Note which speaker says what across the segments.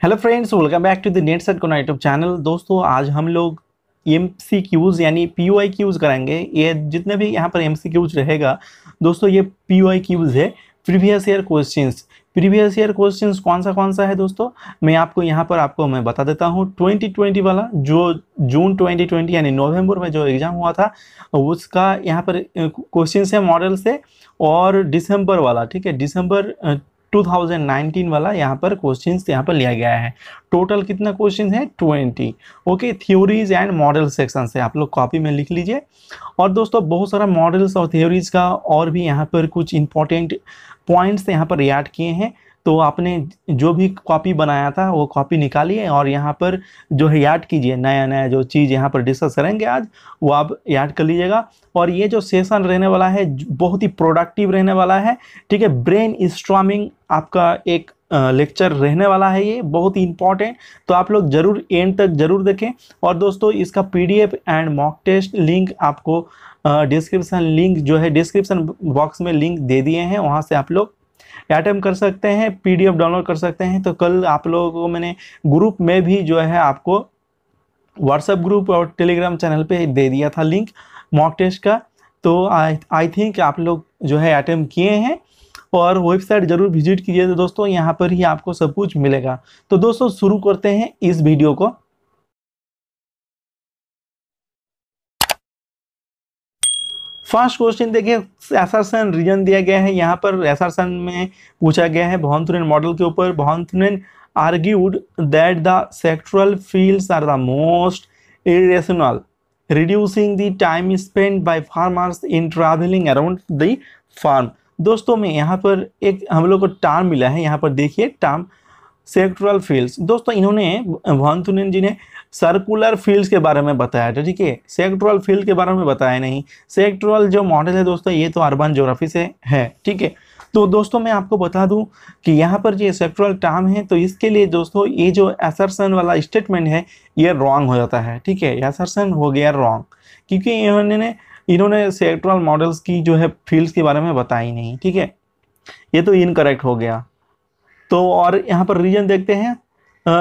Speaker 1: Hello friends welcome back to the net set कोना YouTube channel दोस्तों, आज हम लोग एम सी क्यूज़ यानी पी यू आई क्यूज़ कराएँगे। ये जितने भी यहाँ पर एम सी क्यूज़ रहेगा, दोस्तों ये पी यू आई क्यूज़ है। Previous year questions previous year questions कौन सा कौन सा है दोस्तों? मैं आपको यहाँ पर आपको मैं बता देता हूँ। 2020 वाला, जो जून 2020 यानी नवंबर में जो एग्ज़ाम हुआ था, उसका यहाँ पर क्वेश्चन है मॉडल से और दिसंबर वाला, ठीक है? दिसंबर 2019 वाला यहाँ पर क्वेश्चंस यहाँ पर लिया गया है। टोटल कितना क्वेश्चन है? 20 okay theories and model section से आप लोग कॉपी में लिख लीजिए। और दोस्तों, बहुत सारा मॉडल्स और थ्योरीज का और भी यहाँ पर कुछ इंपॉर्टेंट पॉइंट्स यहाँ पर याद किए हैं। तो आपने जो भी कॉपी बनाया था, वो कॉपी निकालिए और यहाँ पर जो है याद कीजिए, नया नया जो चीज़ यहाँ पर डिस्कस करेंगे आज, वो आप याद कर लीजिएगा। और ये जो सेशन रहने वाला है बहुत ही प्रोडक्टिव रहने वाला है, ठीक है? ब्रेन स्ट्रॉमिंग आपका एक लेक्चर रहने वाला है ये, बहुत ही इंपॉर्टेंट तो आप लोग ज़रूर एंड तक ज़रूर देखें। और दोस्तों, इसका PDF and mock test link आपको डिस्क्रिप्शन लिंक जो है डिस्क्रिप्शन बॉक्स में लिंक दे दिए हैं, वहाँ से आप लोग अटैम्प कर सकते हैं पीडीएफ डाउनलोड कर सकते हैं। तो कल आप लोगों को मैंने ग्रुप में भी जो है आपको व्हाट्सएप ग्रुप और टेलीग्राम चैनल पे दे दिया था लिंक मॉक टेस्ट का। तो आई आई थिंक आप लोग जो है अटैम्प किए हैं और वेबसाइट ज़रूर विज़िट कीजिए। तो दोस्तों, यहाँ पर ही आपको सब कुछ मिलेगा। तो दोस्तों, शुरू करते हैं इस वीडियो को। फ़र्स्ट क्वेश्चन देखिए एसरसन रीजन दिया गया है। यहाँ पर एसरसन में पूछा गया है भवंतुरन मॉडल के ऊपर। Von Thunen argued that the सेक्टुअल fields are the most irrational, reducing the time spent by farmers in traveling around the farm. दोस्तों, में यहाँ पर एक हम लोग को टर्म मिला है। यहाँ पर देखिए टर्म सेक्टुअल फील्ड्स। दोस्तों, इन्होंने भवंतुनन जी ने सर्कुलर फील्ड्स के बारे में बताया था, ठीक है? सेक्टुअल फ़ील्ड के बारे में बताया नहीं। सेक्टुअल जो मॉडल है दोस्तों, ये तो अर्बन जोग्राफी से है, ठीक है? तो दोस्तों, मैं आपको बता दूँ कि यहाँ पर जो सेक्टुअल टर्म है तो इसके लिए दोस्तों, ये जो एसरसन वाला स्टेटमेंट है, ये रॉन्ग हो जाता है, ठीक है? एसरसन हो गया रॉन्ग, क्योंकि इन्होंने इन्होंने सेक्टुअल मॉडल्स की जो है फील्ड्स के बारे में बताई नहीं, ठीक है? ये तो इनकरेक्ट हो गया। तो और यहाँ पर रीजन देखते हैं।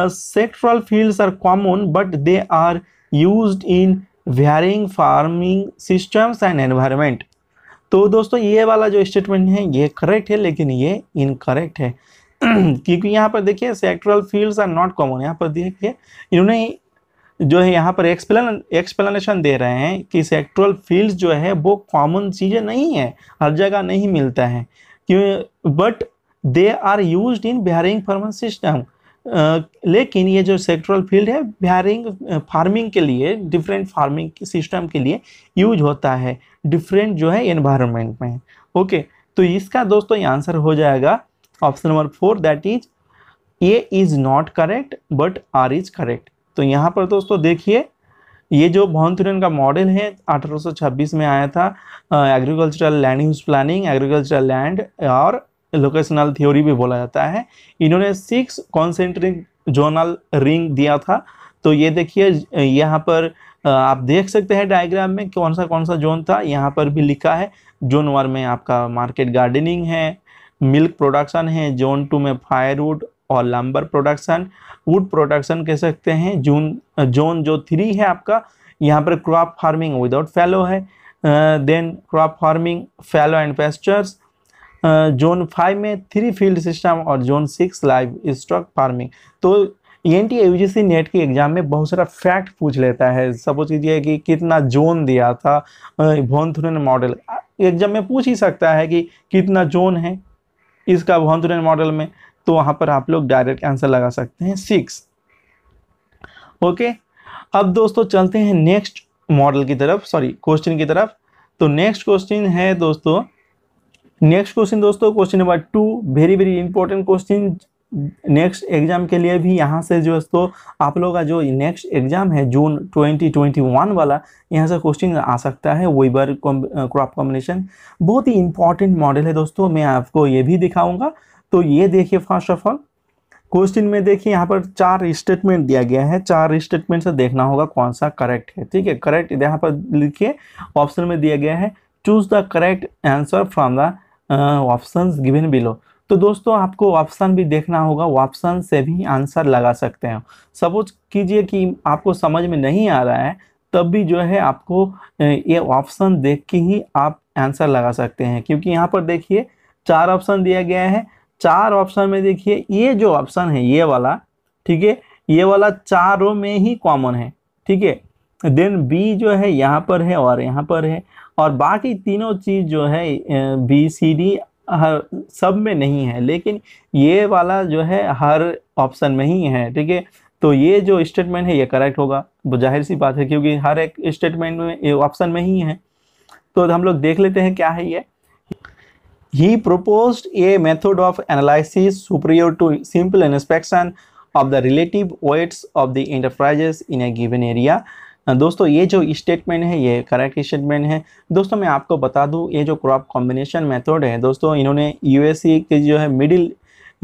Speaker 1: सेक्टुअल fields are common but they are use in varying farming systems and environment तो दोस्तों, ये वाला जो स्टेटमेंट है, ये करेक्ट है, लेकिन ये इनकरेक्ट है। क्योंकि यहाँ पर देखिए सेक्टुअल फील्ड्स आर नॉट कॉमन यहाँ पर देखिए, इन्होंने जो है, यहाँ पर एक्सप्लेन एक्सप्लेनेशन दे रहे हैं कि सेक्टुअल फील्ड्स जो है, वो कॉमन चीज़ें नहीं है। हर जगह नहीं मिलता है। क्यों but they are use in varying farmer system लेकिन ये जो सेक्टुअल फ़ील्ड है बिहारिंग फ़ार्मिंग के लिए डिफरेंट फ़ार्मिंग सिस्टम के लिए यूज़ होता है। डिफरेंट जो है एनवायरनमेंट में। ओके तो इसका दोस्तों आंसर हो जाएगा। Option number four that is A is not correct but R is correct तो यहाँ पर दोस्तों देखिए, ये जो भवन का मॉडल है 1826 में आया था agricultural land use planning agricultural land और लोकेशनल थ्योरी भी बोला जाता है। इन्होंने सिक्स कॉन्सेंट्रिक जोनल रिंग दिया था। तो ये देखिए, यहाँ पर आप देख सकते हैं डायग्राम में कौन सा कौन सा जोन था। यहाँ पर भी लिखा है जोन वन में आपका मार्केट गार्डनिंग है मिल्क प्रोडक्शन है जोन टू में फायरवुड और लंबर प्रोडक्शन वुड प्रोडक्शन कह सकते हैं, जून जोन जो थ्री है आपका, यहाँ पर क्रॉप फ़ार्मिंग विदाउट फैलो है। Then crop farming fallow and pastures zone five में थ्री फ़ील्ड सिस्टम और zone six livestock farming तो टी यूजीसी नेट के एग्ज़ाम में बहुत सारा फैक्ट पूछ लेता है। सपोज़ कीजिए कि कितना जोन दिया था भोनथुरन मॉडल एग्ज़ाम में पूछ ही सकता है कि कितना जोन है इसका भोनथुरन मॉडल में। तो वहाँ पर आप लोग डायरेक्ट आंसर लगा सकते हैं सिक्स ओके अब दोस्तों चलते हैं नेक्स्ट मॉडल की तरफ़। सॉरी क्वेश्चन की तरफ़। तो नेक्स्ट क्वेश्चन है दोस्तों नेक्स्ट क्वेश्चन दोस्तों question number two very very important question next exam के लिए भी यहाँ से जो है तो आप लोगों का जो नेक्स्ट एग्ज़ाम है जून 2021 वाला, यहाँ से क्वेश्चन आ सकता है वेबर क्रॉप कॉम्बिनेशन बहुत ही इंपॉर्टेंट मॉडल है दोस्तों, मैं आपको ये भी दिखाऊँगा। तो ये देखिए फ़र्स्ट ऑफ़ ऑल क्वेश्चन में देखिए यहाँ पर चार स्टेटमेंट दिया गया है। चार स्टेटमेंट से देखना होगा कौन सा करेक्ट है, ठीक है? करेक्ट यहाँ पर लिखिए ऑप्शन में दिया गया है choose the correct answer from the option given below तो दोस्तों, आपको ऑप्शन भी देखना होगा ऑप्शन से भी आंसर लगा सकते हैं। सपोज़ कीजिए कि आपको समझ में नहीं आ रहा है, तब भी जो है आपको ये ऑप्शन देख के ही आप आंसर लगा सकते हैं। क्योंकि यहाँ पर देखिए, चार ऑप्शन दिया गया है। चार ऑप्शन में देखिए, ये जो ऑप्शन है, ये वाला, ठीक है, ये वाला चारों में ही कॉमन है, ठीक है। देन बी जो है, यहाँ पर है और यहाँ पर है। और बाकी तीनों चीज़ जो है बी सी डी हर सब में नहीं है, लेकिन ये वाला जो है, हर ऑप्शन में ही है, ठीक है? तो ये जो स्टेटमेंट है, ये करेक्ट होगा। ज़ाहिर सी बात है, क्योंकि हर एक स्टेटमेंट में ऑप्शन में ही है। तो हम लोग देख लेते हैं क्या है ये। He proposed a method of analysis superior to simple inspection of the relative weights of the enterprises in a given area दोस्तों, ये जो स्टेटमेंट है, ये करेक्ट स्टेटमेंट है। दोस्तों, मैं आपको बता दूँ, ये जो क्रॉप कॉम्बिनेशन मेथड है, दोस्तों, इन्होंने यूएसए के जो है मिडिल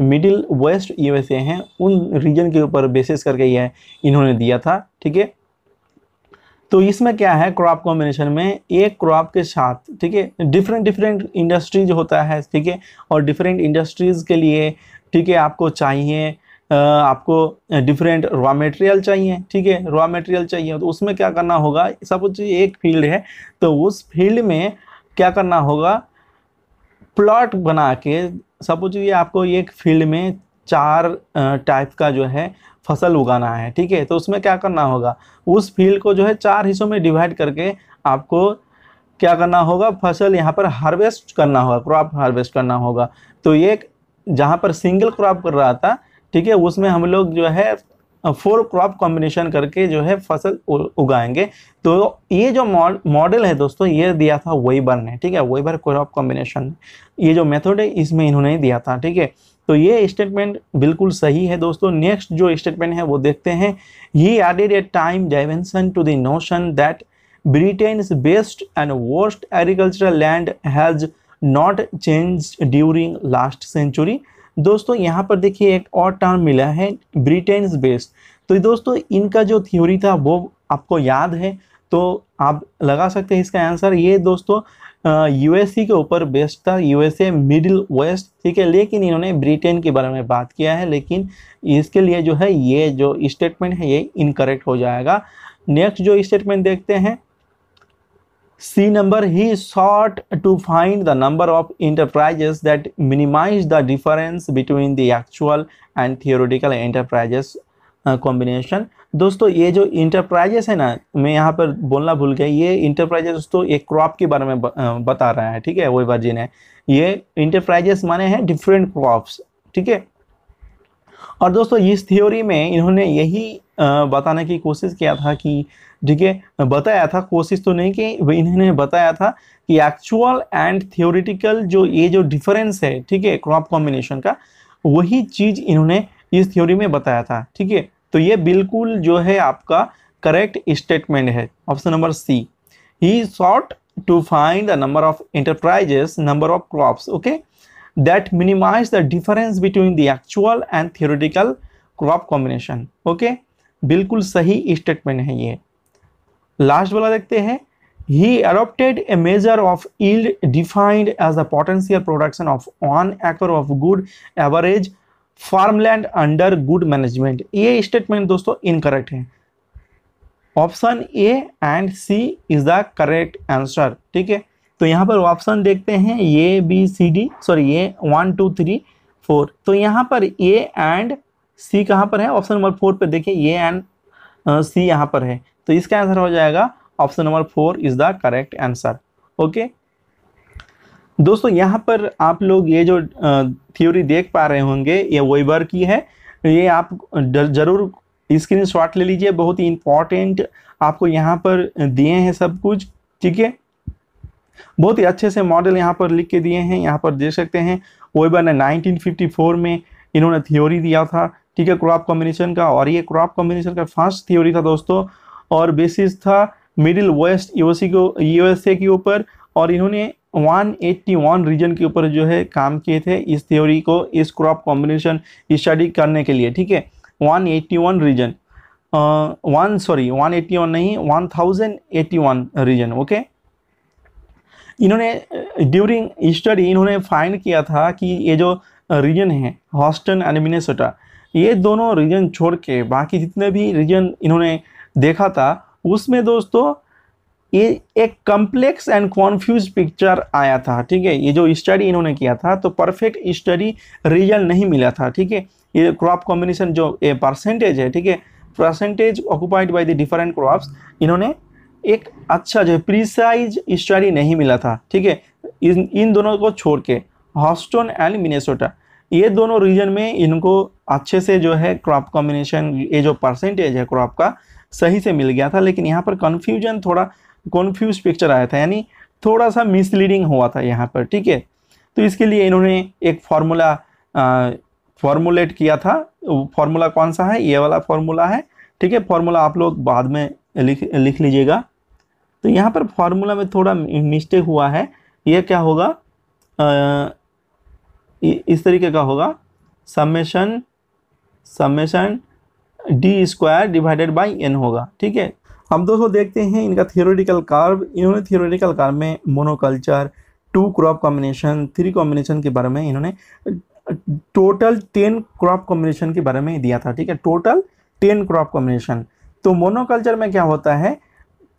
Speaker 1: मिडिल वेस्ट यूएसए हैं, उन रीजन के ऊपर बेसिस करके ये इन्होंने दिया था, ठीक है? तो इसमें क्या है क्रॉप कॉम्बिनेशन में एक क्रॉप के साथ, ठीक है डिफरेंट डिफरेंट इंडस्ट्रीज़ होता है, ठीक है, और डिफरेंट इंडस्ट्रीज़ के लिए, ठीक है, आपको चाहिए आपको डिफरेंट रॉ मटेरियल चाहिए, ठीक है? रॉ मटेरियल चाहिए तो उसमें क्या करना होगा? सपोज़ एक फ़ील्ड है तो उस फ़ील्ड में क्या करना होगा? प्लॉट बना के सपोज़ ये आपको एक फ़ील्ड में चार टाइप का जो है फ़सल उगाना है, ठीक है? तो उसमें क्या करना होगा? उस फ़ील्ड को जो है चार हिस्सों में डिवाइड करके आपको क्या करना होगा? फ़सल यहाँ पर हार्वेस्ट करना होगा क्रॉप हार्वेस्ट करना होगा। तो ये जहाँ पर सिंगल क्रॉप कर रहा था ठीक है, उसमें हम लोग जो है फोर क्रॉप कॉम्बिनेशन करके जो है फ़सल उगाएँगे। तो ये जो मॉडल है दोस्तों, ये दिया था वेबर ने, ठीक है वेबर क्रॉप कॉम्बिनेशन ये जो मेथड है, इसमें इन्होंने दिया था, ठीक है। तो ये स्टेटमेंट बिल्कुल सही है दोस्तों। नेक्स्ट जो स्टेटमेंट है, वो देखते हैं। He added a time dimension to the notion that Britain's best and worst agricultural land has not change during last century दोस्तों, यहाँ पर देखिए एक और टर्म मिला है ब्रिटेन बेस्ड तो दोस्तों, इनका जो थ्योरी था, वो आपको याद है? तो आप लगा सकते हैं इसका आंसर ये दोस्तों यूएसए के ऊपर बेस्ड था। यूएसए मिडिल वेस्ट ठीक है? लेकिन इन्होंने ब्रिटेन के बारे में बात किया है, लेकिन इसके लिए जो है, ये जो स्टेटमेंट है, ये इनकरेक्ट हो जाएगा। नेक्स्ट जो स्टेटमेंट देखते हैं C number, he sought to find the number of enterprises that minimize the difference between the actual and theoretical enterprises combination दोस्तों ये जो इंटरप्राइजेस है ना मैं यहाँ पर बोलना भूल गया ये इंटरप्राइजेस दोस्तों एक क्रॉप के बारे में बता रहा है ठीक है वही वर्जिन है। ये इंटरप्राइजेस माने हैं डिफरेंट क्रॉप्स ठीक है? और दोस्तों इस थ्योरी में इन्होंने यही बताने की कोशिश किया था कि ठीक है बताया था कोशिश तो नहीं कि इन्होंने बताया था कि एक्चुअल एंड थियोरिटिकल जो ये जो डिफरेंस है, ठीक है क्रॉप कॉम्बिनेशन का, वही चीज़ इन्होंने इस थ्योरी में बताया था, ठीक है? तो ये बिल्कुल जो है आपका करेक्ट स्टेटमेंट है option number C he sought to find the number of enterprises number of crops okay that minimize the difference between the actual and theoretical crop combination okay बिल्कुल सही स्टेटमेंट है ये। लास्ट वाला देखते हैं। He adopted a measure of yield defined as the potential production of one acre of good average farmland under good management ये statement दोस्तों इनकरेक्ट है। Option A and C is the correct answer ठीक है? तो यहाँ पर option देखते हैं A B C D sorry A one two three four तो यहाँ पर ए एंड सी कहाँ पर है? ऑप्शन नंबर फोर पर देखिए ए एंड सी यहाँ पर है। तो इसका आंसर हो जाएगा option number four is the correct answer okay दोस्तों, यहाँ पर आप लोग ये जो थ्योरी देख पा रहे होंगे, ये वेबर की है। ये आप ज़रूर स्क्रीन शॉट ले लीजिए, बहुत ही इंपॉर्टेंट आपको यहाँ पर दिए हैं सब कुछ, ठीक है? बहुत ही अच्छे से मॉडल यहाँ पर लिख के दिए हैं, यहाँ पर देख सकते हैं। वेबर ने 1954 में इन्होंने थ्योरी दिया था, ठीक है? क्रॉप कॉम्बिनेशन का, और ये क्रॉप कॉम्बिनेशन का फ़र्स्ट थ्योरी था दोस्तों। और बेसिस था मिडिल वेस्ट यूएसए को यूएसए के ऊपर और इन्होंने 181 रीजन के ऊपर जो है काम किए थे इस थ्योरी को, इस क्रॉप कॉम्बिनेशन स्टडी करने के लिए, ठीक है? 181 रीजन वन सॉरी 181 नहीं 1081 रीजन ओके इन्होंने ड्यूरिंग स्टडी इन्होंने फाइंड किया था कि ये जो रीजन है हॉस्टन एंड मिनेसोटा ये दोनों रीजन छोड़ के बाकी जितने भी रीजन इन्होंने देखा था, उसमें दोस्तों, ये एक कम्प्लेक्स एंड कॉन्फ्यूज पिक्चर आया था, ठीक है? ये जो स्टडी इन्होंने किया था तो परफेक्ट स्टडी रिज़ल्ट नहीं मिला था, ठीक है? ये क्रॉप कॉम्बिनेशन जो, ये परसेंटेज है, ठीक है? Percentage occupied by the different crops इन्होंने एक अच्छा जो है प्रिसाइज स्टडी नहीं मिला था, ठीक है? इन इन दोनों को छोड़ के हॉस्टन एंड मिनेसोटा ये दोनों रीजन में इनको अच्छे से जो है क्रॉप कॉम्बिनेशन ये जो परसेंटेज है क्रॉप का सही से मिल गया था लेकिन यहाँ पर कन्फ्यूज़न थोड़ा कन्फ्यूज़ पिक्चर आया था यानी थोड़ा सा मिसलीडिंग हुआ था यहाँ पर ठीक है? तो इसके लिए इन्होंने एक फार्मूला फॉर्मुलेट किया था। फार्मूला कौन सा है? ये वाला फार्मूला है ठीक है? फॉर्मूला आप लोग बाद में लिख लिख लीजिएगा। तो यहाँ पर फार्मूला में थोड़ा मिस्टेक हुआ है। ये क्या होगा? आ, इस तरीके का होगा। Summation summation D square divided by N होगा, ठीक है? हम दोस्तों देखते हैं इनका थियोरिटिकल कार्व इन्होंने थियोरेटिकल कार्व में monoculture two crop combination three combination के बारे में इन्होंने टोटल टेन क्रॉप कॉम्बिनेशन के बारे में दिया था, ठीक है? टोटल टेन क्रॉप कॉम्बिनेशन तो मोनोकल्चर में क्या होता है?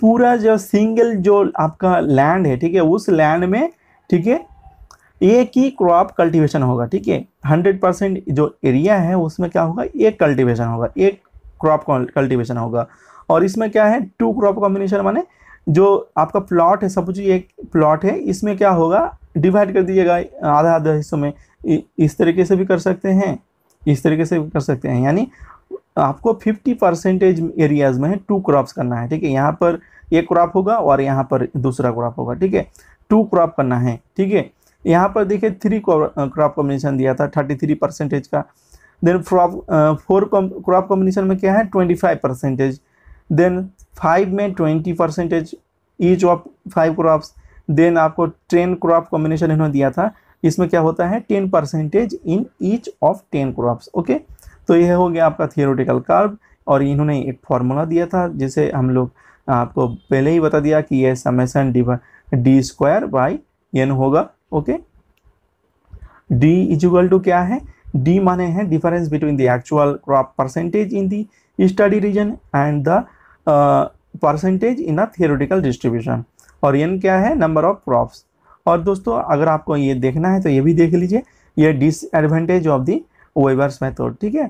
Speaker 1: पूरा जो सिंगल जो आपका लैंड है, ठीक है, उस लैंड में, ठीक है एक ही क्रॉप कल्टीवेशन होगा, ठीक है? हंड्रेड परसेंट जो एरिया है, उसमें क्या होगा? एक कल्टीवेशन होगा, एक क्रॉप कल्टीवेशन होगा। और इसमें क्या है? टू क्रॉप कॉम्बिनेशन माने जो आपका प्लॉट है, सब कुछ एक प्लॉट है, इसमें क्या होगा? डिवाइड कर दीजिएगा, आधा आधा हिस्सों में। इस तरीके से भी कर सकते हैं, इस तरीके से भी कर सकते हैं। यानी आपको 50 परसेंटेज एरियाज़ में टू क्रॉप्स करना है, ठीक है? यहाँ पर एक क्रॉप होगा और यहाँ पर दूसरा क्रॉप होगा, ठीक है? टू क्रॉप करना है, ठीक है? यहाँ पर देखिए थ्री क्रॉप कॉम्बिनेशन दिया था थर्टी थ्री परसेंटेज का then crop four crop combination में क्या है? Twenty five percentage then five में twenty percentage each of five crops then आपको टेन क्रॉप कॉम्बिनेशन इन्होंने दिया था। इसमें क्या होता है? Ten percentage in each of ten crops okay तो यह हो गया आपका थियोरिटिकल कर्व और इन्होंने एक फॉर्मूला दिया था, जिसे हम लोग आपको पहले ही बता दिया कि यह summation D square by N होगा। ओके? डी इजुअल टू क्या है? डी माने हैं difference between the actual crop percentage in the study region and the percentage in the theoretical distribution और एन क्या है? नंबर ऑफ़ क्रॉप्स और दोस्तों, अगर आपको ये देखना है तो ये भी देख लीजिए। ये disadvantage of the Weaver's method ठीक है?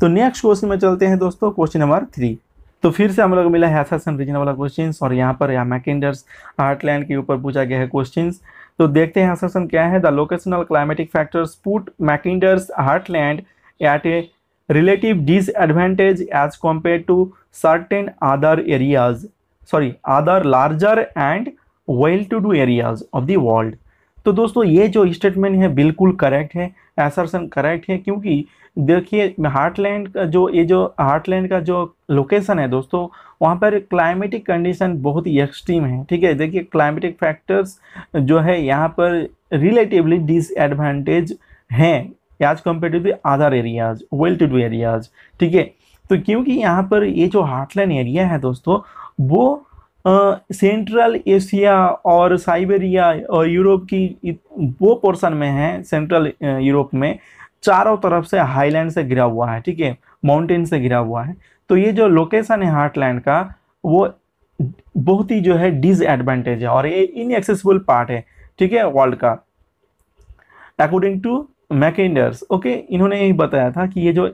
Speaker 1: तो नेक्स्ट क्वेश्चन में चलते हैं दोस्तों क्वेश्चन नंबर थ्री तो फिर से हम लोग मिला है एसेसन रीजन वाला क्वेश्चन और यहाँ पर या मैकेंडर्स हार्टलैंड के ऊपर पूछा गया है क्वेश्चन तो देखते हैं एसेसन क्या है। The locational climatic factors put Mackinder's heartland at a relative disadvantage as compared to certain other areas. Sorry, other larger and well to do areas of the world. तो दोस्तों, ये जो स्टेटमेंट है, बिल्कुल करेक्ट है। एसरसन correct है, क्योंकि देखिए हार्टलैंड का जो ये जो हार्टलैंड का जो लोकेशन है दोस्तों वहाँ पर क्लाइमेटिक कंडीशन बहुत ही एक्सट्रीम है ठीक है? देखिए क्लाइमेटिक फैक्टर्स जो है यहाँ पर रिलेटिवली डिसएडवांटेज हैं as compare to the other areas well to do areas ठीक है? तो क्योंकि यहाँ पर ये जो हार्टलैंड एरिया है दोस्तों वो सेंट्रल uh, एशिया और साइबेरिया और यूरोप की वो पोर्शन में है सेंट्रल यूरोप में चारों तरफ़ से हाईलैंड से गिरा हुआ है, ठीक है? माउंटेन से गिरा हुआ है। तो ये जो लोकेशन है हार्टलैंड का, वो बहुत ही जो है डिसएडवांटेज है और ये इनएक्सेसिबल पार्ट है, ठीक है वर्ल्ड का। अकॉर्डिंग टू मैकेंडर्स ओके इन्होंने यही बताया था कि ये जो,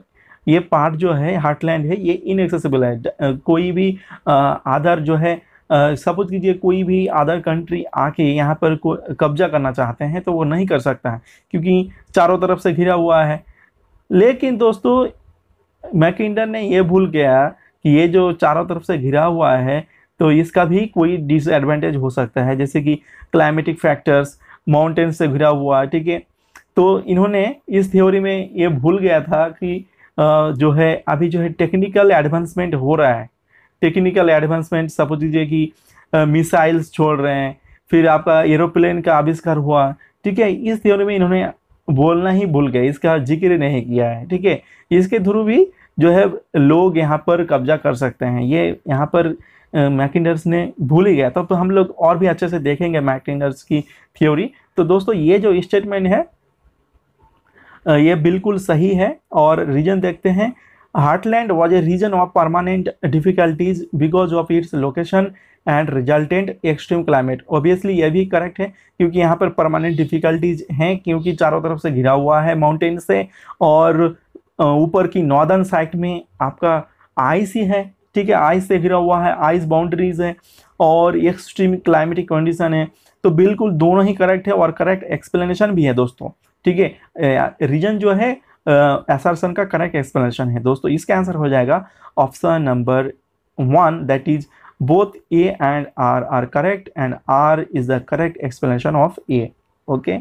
Speaker 1: ये पार्ट जो है हार्टलैंड है, ये इनएक्सेसिबल है। कोई भी आधार जो है सपोज़ कीजिए कोई भी अदर कंट्री आके यहाँ पर कब्जा करना चाहते हैं तो वो नहीं कर सकता है, क्योंकि चारों तरफ़ से घिरा हुआ है। लेकिन दोस्तों, मैकिंडन ने ये भूल गया कि ये जो चारों तरफ़ से घिरा हुआ है तो इसका भी कोई डिसएडवांटेज हो सकता है, जैसे कि क्लाइमेटिक फैक्टर्स माउंटेन से घिरा हुआ, ठीक है? तो इन्होंने इस थ्योरी में ये भूल गया था कि जो है, अभी जो है टेक्निकल एडवांसमेंट हो रहा है। टेक्निकल एडवांसमेंट सपोज़ कीजिए कि मिसाइल्स छोड़ रहे हैं, फिर आपका एरोप्लेन का आविष्कार हुआ, ठीक है, इस थ्योरी में इन्होंने बोलना ही भूल गए, इसका ज़िक्र नहीं किया है, ठीक है। इसके थ्रू भी जो है, लोग यहाँ पर कब्जा कर सकते हैं, ये यहाँ पर मैकिंडर्स ने भूल ही गया। तब तो हम लोग और भी अच्छे से देखेंगे मैकिंडर्स की थ्योरी तो दोस्तों, ये जो स्टेटमेंट है ये बिल्कुल सही है और रीजन देखते हैं। Heartland was a region of permanent difficulties because of its location and resultant extreme climate obviously ये भी करेक्ट है, क्योंकि यहाँ पर परमानेंट डिफिकल्टीज हैं, क्योंकि चारों तरफ़ से घिरा हुआ है माउंटेन से, और ऊपर की नॉर्दर्न साइड में आपका आइस ही है, ठीक है? आइस से घिरा हुआ है आइस बाउंड्रीज है, और एक्सट्रीम क्लाइमेटिक कंडीशन है। तो बिल्कुल दोनों ही करेक्ट है और करेक्ट एक्सप्लेनेशन भी है दोस्तों, ठीक है? रीजन जो है एसरसन का करेक्ट एक्सप्लेनेशन है। दोस्तों, इसका आंसर हो जाएगा option number one that is both A and R are correct and R is the correct explanation of A okay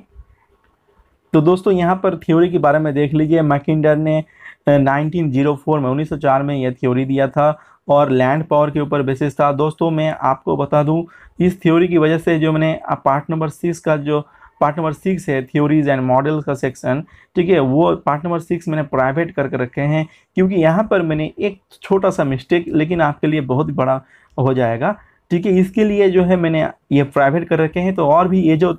Speaker 1: तो दोस्तों, यहाँ पर थ्योरी के बारे में देख लीजिए। मैकिंडर ने 1904 में 1904 में यह थ्योरी दिया था और लैंड पावर के ऊपर बेसिस था। दोस्तों, मैं आपको बता दूँ, इस थ्योरी की वजह से जो मैंने पार्ट नंबर सिक्स का जो पार्ट नंबर सिक्स है थ्योरीज एंड मॉडल्स का सेक्शन ठीक है, वो पार्ट नंबर सिक्स मैंने प्राइवेट करके रखे हैं, क्योंकि यहाँ पर मैंने एक छोटा सा मिस्टेक लेकिन आपके लिए बहुत बड़ा हो जाएगा। ठीक है, इसके लिए जो है मैंने ये प्राइवेट कर रखे हैं तो और भी ये जो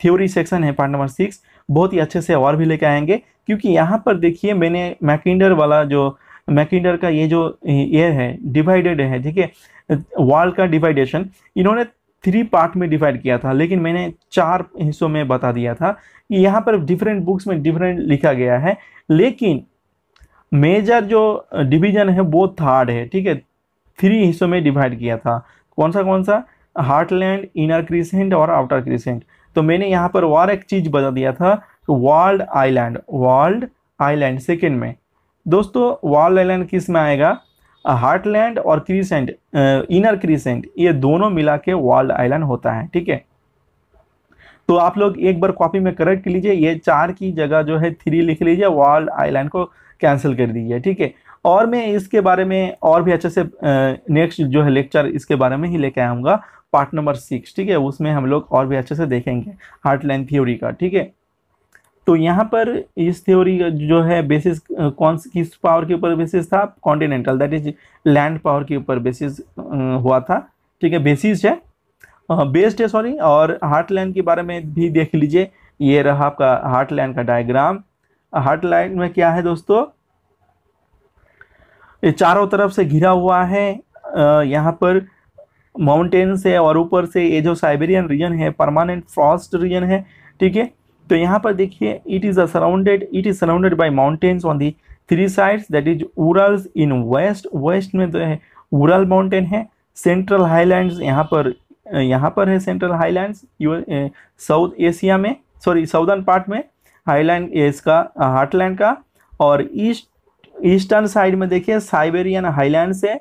Speaker 1: थ्योरी सेक्शन है पार्ट नंबर सिक्स, बहुत ही अच्छे से और भी लेके आएँगे। क्योंकि यहाँ पर देखिए मैंने मैकिंडर वाला जो, मैकिंडर का ये जो ये है डिवाइडेड है, ठीक है वर्ल्ड का डिवाइडेशन इन्होंने थ्री पार्ट में डिवाइड किया था, लेकिन मैंने चार हिस्सों में बता दिया था कि यहाँ पर डिफरेंट बुक्स में डिफरेंट लिखा गया है, लेकिन मेजर जो डिवीज़न है वो थर्ड है, ठीक है? थ्री हिस्सों में डिवाइड किया था। कौन सा कौन सा? हार्टलैंड इनर क्रिसेंट और आउटर क्रिसेंट तो मैंने यहाँ पर और एक चीज़ बता दिया था world island world island second में। दोस्तों वर्ल्ड आइलैंड किसमें आएगा? हार्टलैंड और क्रीसेंट इनर क्रीसेंट ये दोनों मिला के वर्ल्ड आइलैंड होता है, ठीक है? तो आप लोग एक बार कॉपी में करेक्ट कर लीजिए ये चार की जगह जो है थ्री लिख लीजिए वर्ल्ड आइलैंड को कैंसिल कर दीजिए, ठीक है? और मैं इसके बारे में और भी अच्छे से नेक्स्ट जो है लेक्चर इसके बारे में ही लेके आऊँगा पार्ट नंबर सिक्स ठीक है? उसमें हम लोग और भी अच्छे से देखेंगे हार्टलैंड थ्योरी का, ठीक है? तो यहाँ पर इस थ्योरी जो है बेसिस कौन किस पावर के ऊपर बेसिस था? Continental that is land power के ऊपर बेसिस हुआ था। ठीक है बेसिस है। बेस्ड है सॉरी और हार्टलैंड के बारे में भी देख लीजिए। ये रहा आपका हार्टलैंड का डायग्राम हार्टलैंड में क्या है दोस्तों? ये चारों तरफ़ से घिरा हुआ है। यहाँ पर माउंटेन्स है और ऊपर से ये जो साइबेरियन रीजन है परमानेंट फ्रॉस्ट रीजन है। ठीक है? तो यहाँ पर देखिए it is a surrounded it is surrounded by mountains on the three sides that is Urals in west west में तो है उरल माउंटेन है सेंट्रल हाईलैंड्स यहाँ पर यहाँ पर है सेंट्रल हाईलैंड्स साउथ एशिया में सॉरी साउदर्न पार्ट में हाईलैंड इसका हार्टलैंड का, और ईस्ट ईस्टर्न साइड में देखिए साइबेरियन हाईलैंड है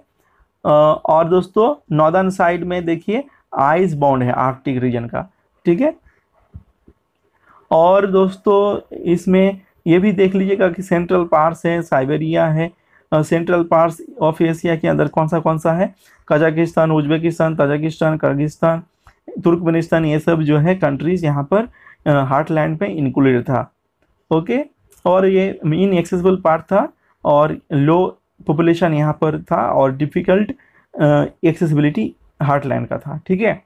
Speaker 1: और दोस्तों नॉर्दर्न साइड में देखिए आइस बाउंड है आर्कटिक रीजन का, ठीक है? और दोस्तों, इसमें ये भी देख लीजिएगा कि सेंट्रल पार्स है साइबेरिया है। सेंट्रल पार्स ऑफ़ एशिया के अंदर कौन सा कौन सा है? Kazakhstan Uzbekistan Tajikistan Kyrgyzstan Turkmenistan ये सब जो है कंट्रीज़ यहाँ पर हार्टलैंड पे इंक्लूडेड था। ओके और ये इन एक्सेसिबल पार्ट था और लो पॉपुलेशन यहाँ पर था और डिफ़िकल्ट एक्सेसिबिलिटी हार्टलैंड का था। ठीक है?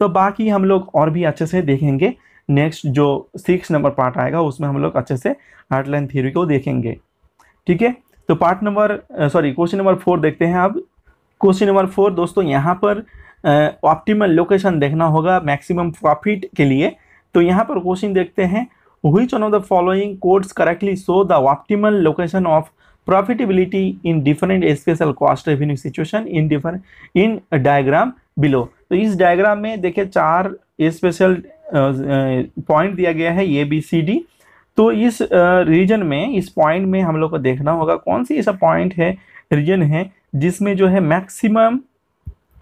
Speaker 1: तो बाकी हम लोग और भी अच्छे से देखेंगे। नेक्स्ट जो सिक्स नंबर पार्ट आएगा, उसमें हम लोग अच्छे से हार्टलैंड थ्योरी को देखेंगे। ठीक है? तो part number sorry question number four देखते हैं अब क्वेश्चन नंबर फोर दोस्तों, यहाँ पर ऑप्टिमल लोकेशन देखना होगा मैक्सिमम प्रॉफिट के लिए। तो यहाँ पर क्वेश्चन देखते हैं, which of the following codes correctly show the optimal location of profitability in different special cost revenue situation in different, in a diagram below? तो इस डायग्राम में देखिए, चार स्पेशल पॉइंट दिया गया है ए बी सी डी तो इस रीजन में, इस पॉइंट में हम लोग को देखना होगा कौन सी ऐसा पॉइंट है रीजन है, जिसमें जो है मैक्सिमम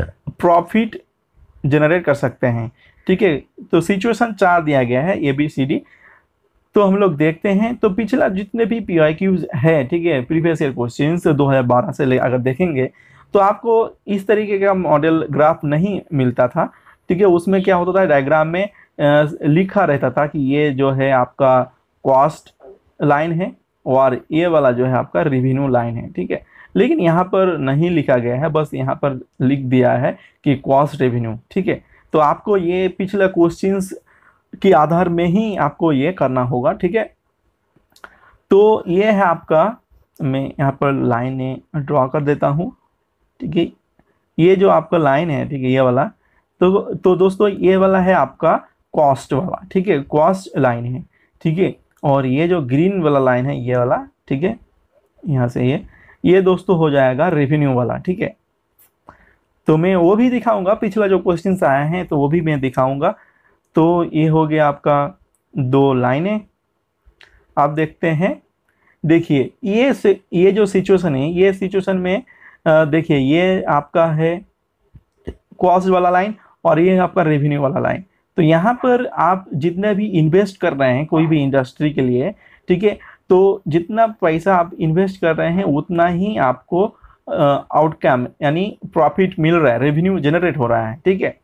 Speaker 1: प्रॉफिट जनरेट कर सकते हैं। ठीक है? तो सिचुएशन चार दिया गया है ए बी सी डी तो हम लोग देखते हैं तो पिछला जितने भी पी आई क्यूज है, ठीक है प्रीवियस ईयर क्वेश्चन दो हज़ार बारह से ले, अगर देखेंगे तो आपको इस तरीके का मॉडल ग्राफ नहीं मिलता था। ठीक है? उसमें क्या होता था डायग्राम में लिखा रहता था कि ये जो है आपका कॉस्ट लाइन है और ये वाला जो है आपका रिवेन्यू लाइन है, ठीक है? लेकिन यहाँ पर नहीं लिखा गया है, बस यहाँ पर लिख दिया है कि कॉस्ट रेवेन्यू ठीक है? तो आपको ये पिछले क्वेश्चंस के आधार में ही आपको ये करना होगा, ठीक है? तो ये है आपका, मैं यहाँ पर लाइन ड्रॉ कर देता हूँ, ठीक है? ये जो आपका लाइन है, ठीक है, ये वाला तो तो दोस्तों ये वाला है आपका कॉस्ट वाला, ठीक है, कॉस्ट लाइन है, ठीक है, और ये जो ग्रीन वाला लाइन है, ये वाला, ठीक है, यहाँ से ये ये दोस्तों हो जाएगा रेवेन्यू वाला, ठीक है। तो मैं वो भी दिखाऊँगा, पिछला जो क्वेश्चन आए हैं तो वो भी मैं दिखाऊँगा। तो ये हो गया आपका दो लाइनें। आप देखते हैं, देखिए, ये ये जो सिचुएशन है, ये सिचुएशन में देखिए, ये आपका है कॉस्ट वाला लाइन और ये आपका रेवेन्यू वाला लाइन। तो यहाँ पर आप जितना भी इन्वेस्ट कर रहे हैं, कोई भी इंडस्ट्री के लिए, ठीक है तो जितना पैसा आप इन्वेस्ट कर रहे हैं, उतना ही आपको आउटकम यानी प्रॉफिट मिल रहा है रेवेन्यू जनरेट हो रहा है, ठीक है।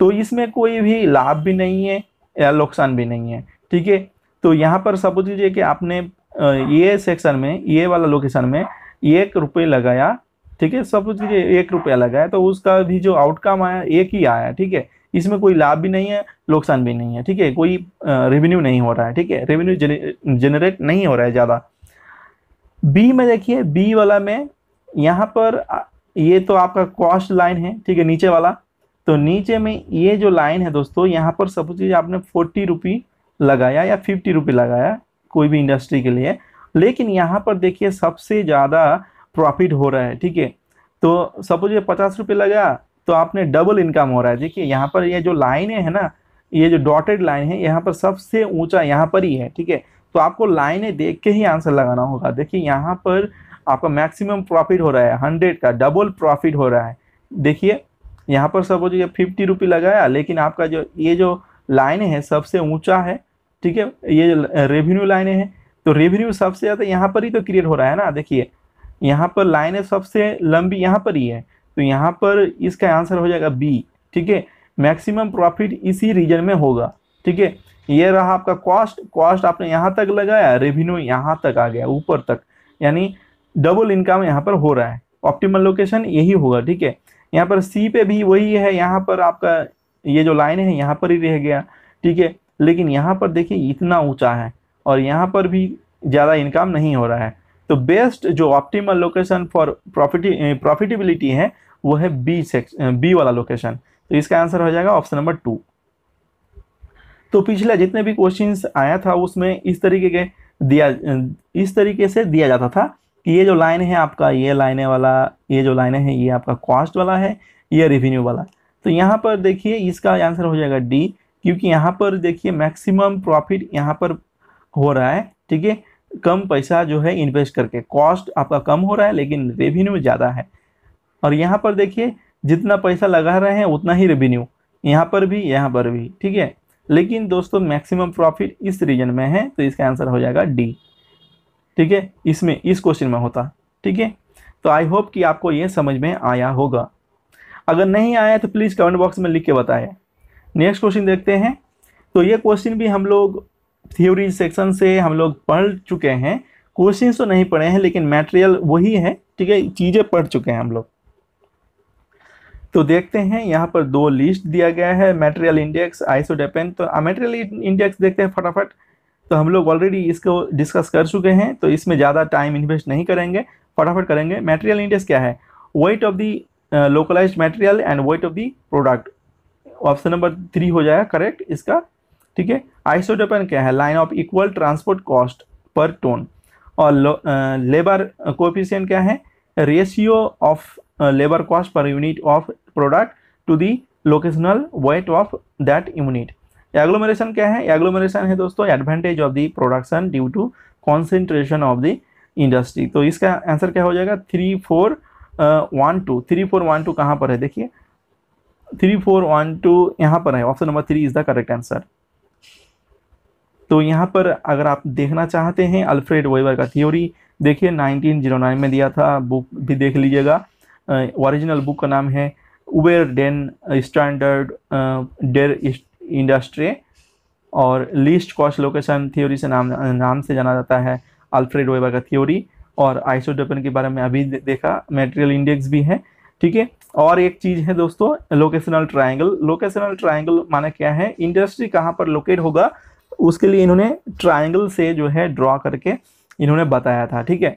Speaker 1: तो इसमें कोई भी लाभ भी नहीं है या नुकसान भी नहीं है, ठीक है। तो यहाँ पर सपोज़ कीजिए कि आपने ये सेक्शन में, ये वाला लोकेशन में एक रुपये लगाया, ठीक है सपोज़ कीजिए एक रुपया लगाया तो उसका भी जो आउटकम आया, एक ही आया, ठीक है। इसमें कोई लाभ भी नहीं है, नुकसान भी नहीं है, ठीक है? कोई रेवेन्यू नहीं हो रहा है, ठीक है? रेवेन्यू जनरेट नहीं हो रहा है ज़्यादा। बी में देखिए बी वाला में यहाँ पर ये तो आपका कॉस्ट लाइन है, ठीक है? नीचे वाला। तो नीचे में ये जो लाइन है दोस्तों, यहाँ पर सपोज़ कीजिए आपने फोर्टी रुपी लगाया या फिफ्टी रुपी लगाया कोई भी इंडस्ट्री के लिए, लेकिन यहाँ पर देखिए सबसे ज़्यादा प्रॉफिट हो रहा है, ठीक है? तो सपोज़ ये पचास रुपये लगा तो आपने डबल इनकम हो रहा है। देखिए, यहाँ पर ये जो लाइन है ना, ये जो डॉटेड लाइन है, यहाँ पर सबसे ऊँचा यहाँ पर ही है, ठीक है? तो आपको लाइनें देख के ही आंसर लगाना होगा। देखिए, यहाँ पर आपका मैक्सिमम प्रॉफिट हो रहा है हंड्रेड का डबल प्रॉफिट हो रहा है। देखिए, यहाँ पर सपोज़ ये फिफ्टी रुपी लगाया, लेकिन आपका जो, ये जो लाइन है सबसे ऊँचा है, ठीक है? ये रेवेन्यू लाइनें हैं तो रेवेन्यू सबसे ज़्यादा यहाँ पर ही तो क्रिएट हो रहा है ना। देखिए, यहाँ पर लाइनें सबसे लंबी यहाँ पर ही है। तो यहाँ पर इसका आंसर हो जाएगा बी ठीक है? मैक्सिमम प्रॉफिट इसी रीजन में होगा, ठीक है? ये रहा आपका कॉस्ट कॉस्ट आपने यहाँ तक लगाया रेवेन्यू यहाँ तक आ गया, ऊपर तक, यानी डबल इनकम यहाँ पर हो रहा है। ऑप्टिमल लोकेशन यही होगा, ठीक है? यहाँ पर सी पे भी वही है, यहाँ पर आपका ये जो लाइन है, यहाँ पर ही रह गया, ठीक है? लेकिन यहाँ पर देखिए, इतना ऊँचा है और यहाँ पर भी ज़्यादा इनकम नहीं हो रहा है। तो बेस्ट जो optimal location for profit profitability है वो है बी सेक्शन बी वाला लोकेशन तो इसका आंसर हो जाएगा ऑप्शन नंबर टू तो पिछला जितने भी क्वेश्चन आया था, उसमें इस तरीके के दिया इस तरीके से दिया जाता था कि ये जो लाइन है आपका, ये लाइन वाला, ये जो लाइन है, ये आपका कॉस्ट वाला है, ये रिवेन्यू वाला। तो यहाँ पर देखिए, इसका आंसर हो जाएगा डी क्योंकि यहाँ पर देखिए मैक्सिमम प्रॉफिट यहाँ पर हो रहा है, ठीक है? कम पैसा जो है इन्वेस्ट करके। कॉस्ट आपका कम हो रहा है, लेकिन रेवेन्यू ज़्यादा है। और यहाँ पर देखिए, जितना पैसा लगा रहे हैं, उतना ही रेवेन्यू यहाँ पर भी, यहाँ पर भी, ठीक है? लेकिन दोस्तों मैक्सिमम प्रॉफिट इस रीजन में है तो इसका आंसर हो जाएगा डी ठीक है? इसमें, इस क्वेश्चन में होता, ठीक है? तो आई होप कि आपको ये समझ में आया होगा। अगर नहीं आया तो प्लीज़ कमेंट बॉक्स में लिख के बताएँ। नेक्स्ट क्वेश्चन देखते हैं। तो ये क्वेश्चन भी हम लोग थ्योरी सेक्शन से हम लोग पढ़ चुके हैं। क्वेश्चन तो नहीं पढ़े हैं, लेकिन मटेरियल वही है, ठीक है? चीज़ें पढ़ चुके हैं हम लोग। तो देखते हैं, यहाँ पर दो लिस्ट दिया गया है मेटेरियल इंडेक्स आइसोडेपेन तो मेटेरियल इंडेक्स देखते हैं फटाफट। तो हम लोग ऑलरेडी इसको डिस्कस कर चुके हैं तो इसमें ज़्यादा टाइम इन्वेस्ट नहीं करेंगे, फटाफट करेंगे। मेटेरियल इंडेक्स क्या है? Weight of the localise material and weight of the product option number three हो जाएगा करेक्ट इसका, ठीक है? आइसोडेपन क्या है? Line of equal transport cost per ton और लेबर कोफिशियंट क्या है? Ratio of labour cost per unit of product to the locational weight of that unit agglomeration क्या है? एग्लोमरेशन है दोस्तों advantage of the production due to concentration of the industry तो इसका answer क्या हो जाएगा? Three four one two three four one two कहाँ पर है? देखिए थ्री फोर वन टू यहाँ पर है। Option number three is the correct answer तो यहाँ पर अगर आप देखना चाहते हैं अल्फ्रेड वेबर का थ्योरी देखिए 1909 में दिया था बुक भी देख लीजिएगा। ओरिजिनल बुक का नाम है उबेर डेन स्टैंडर्ड डेर इंडस्ट्री और लीस्ट कॉस्ट लोकेशन थ्योरी से नाम नाम से जाना जाता है अल्फ्रेड वेबर का थ्योरी और आइसोडेपन के बारे में अभी देखा। मेटेरियल इंडेक्स भी है, ठीक है? और एक चीज़ है दोस्तों लोकेशनल ट्रायंगल लोकेशनल ट्रायंगल माना क्या है? इंडस्ट्री कहाँ पर लोकेट होगा, उसके लिए इन्होंने ट्राइंगल से जो है ड्रॉ करके इन्होंने बताया था, ठीक है?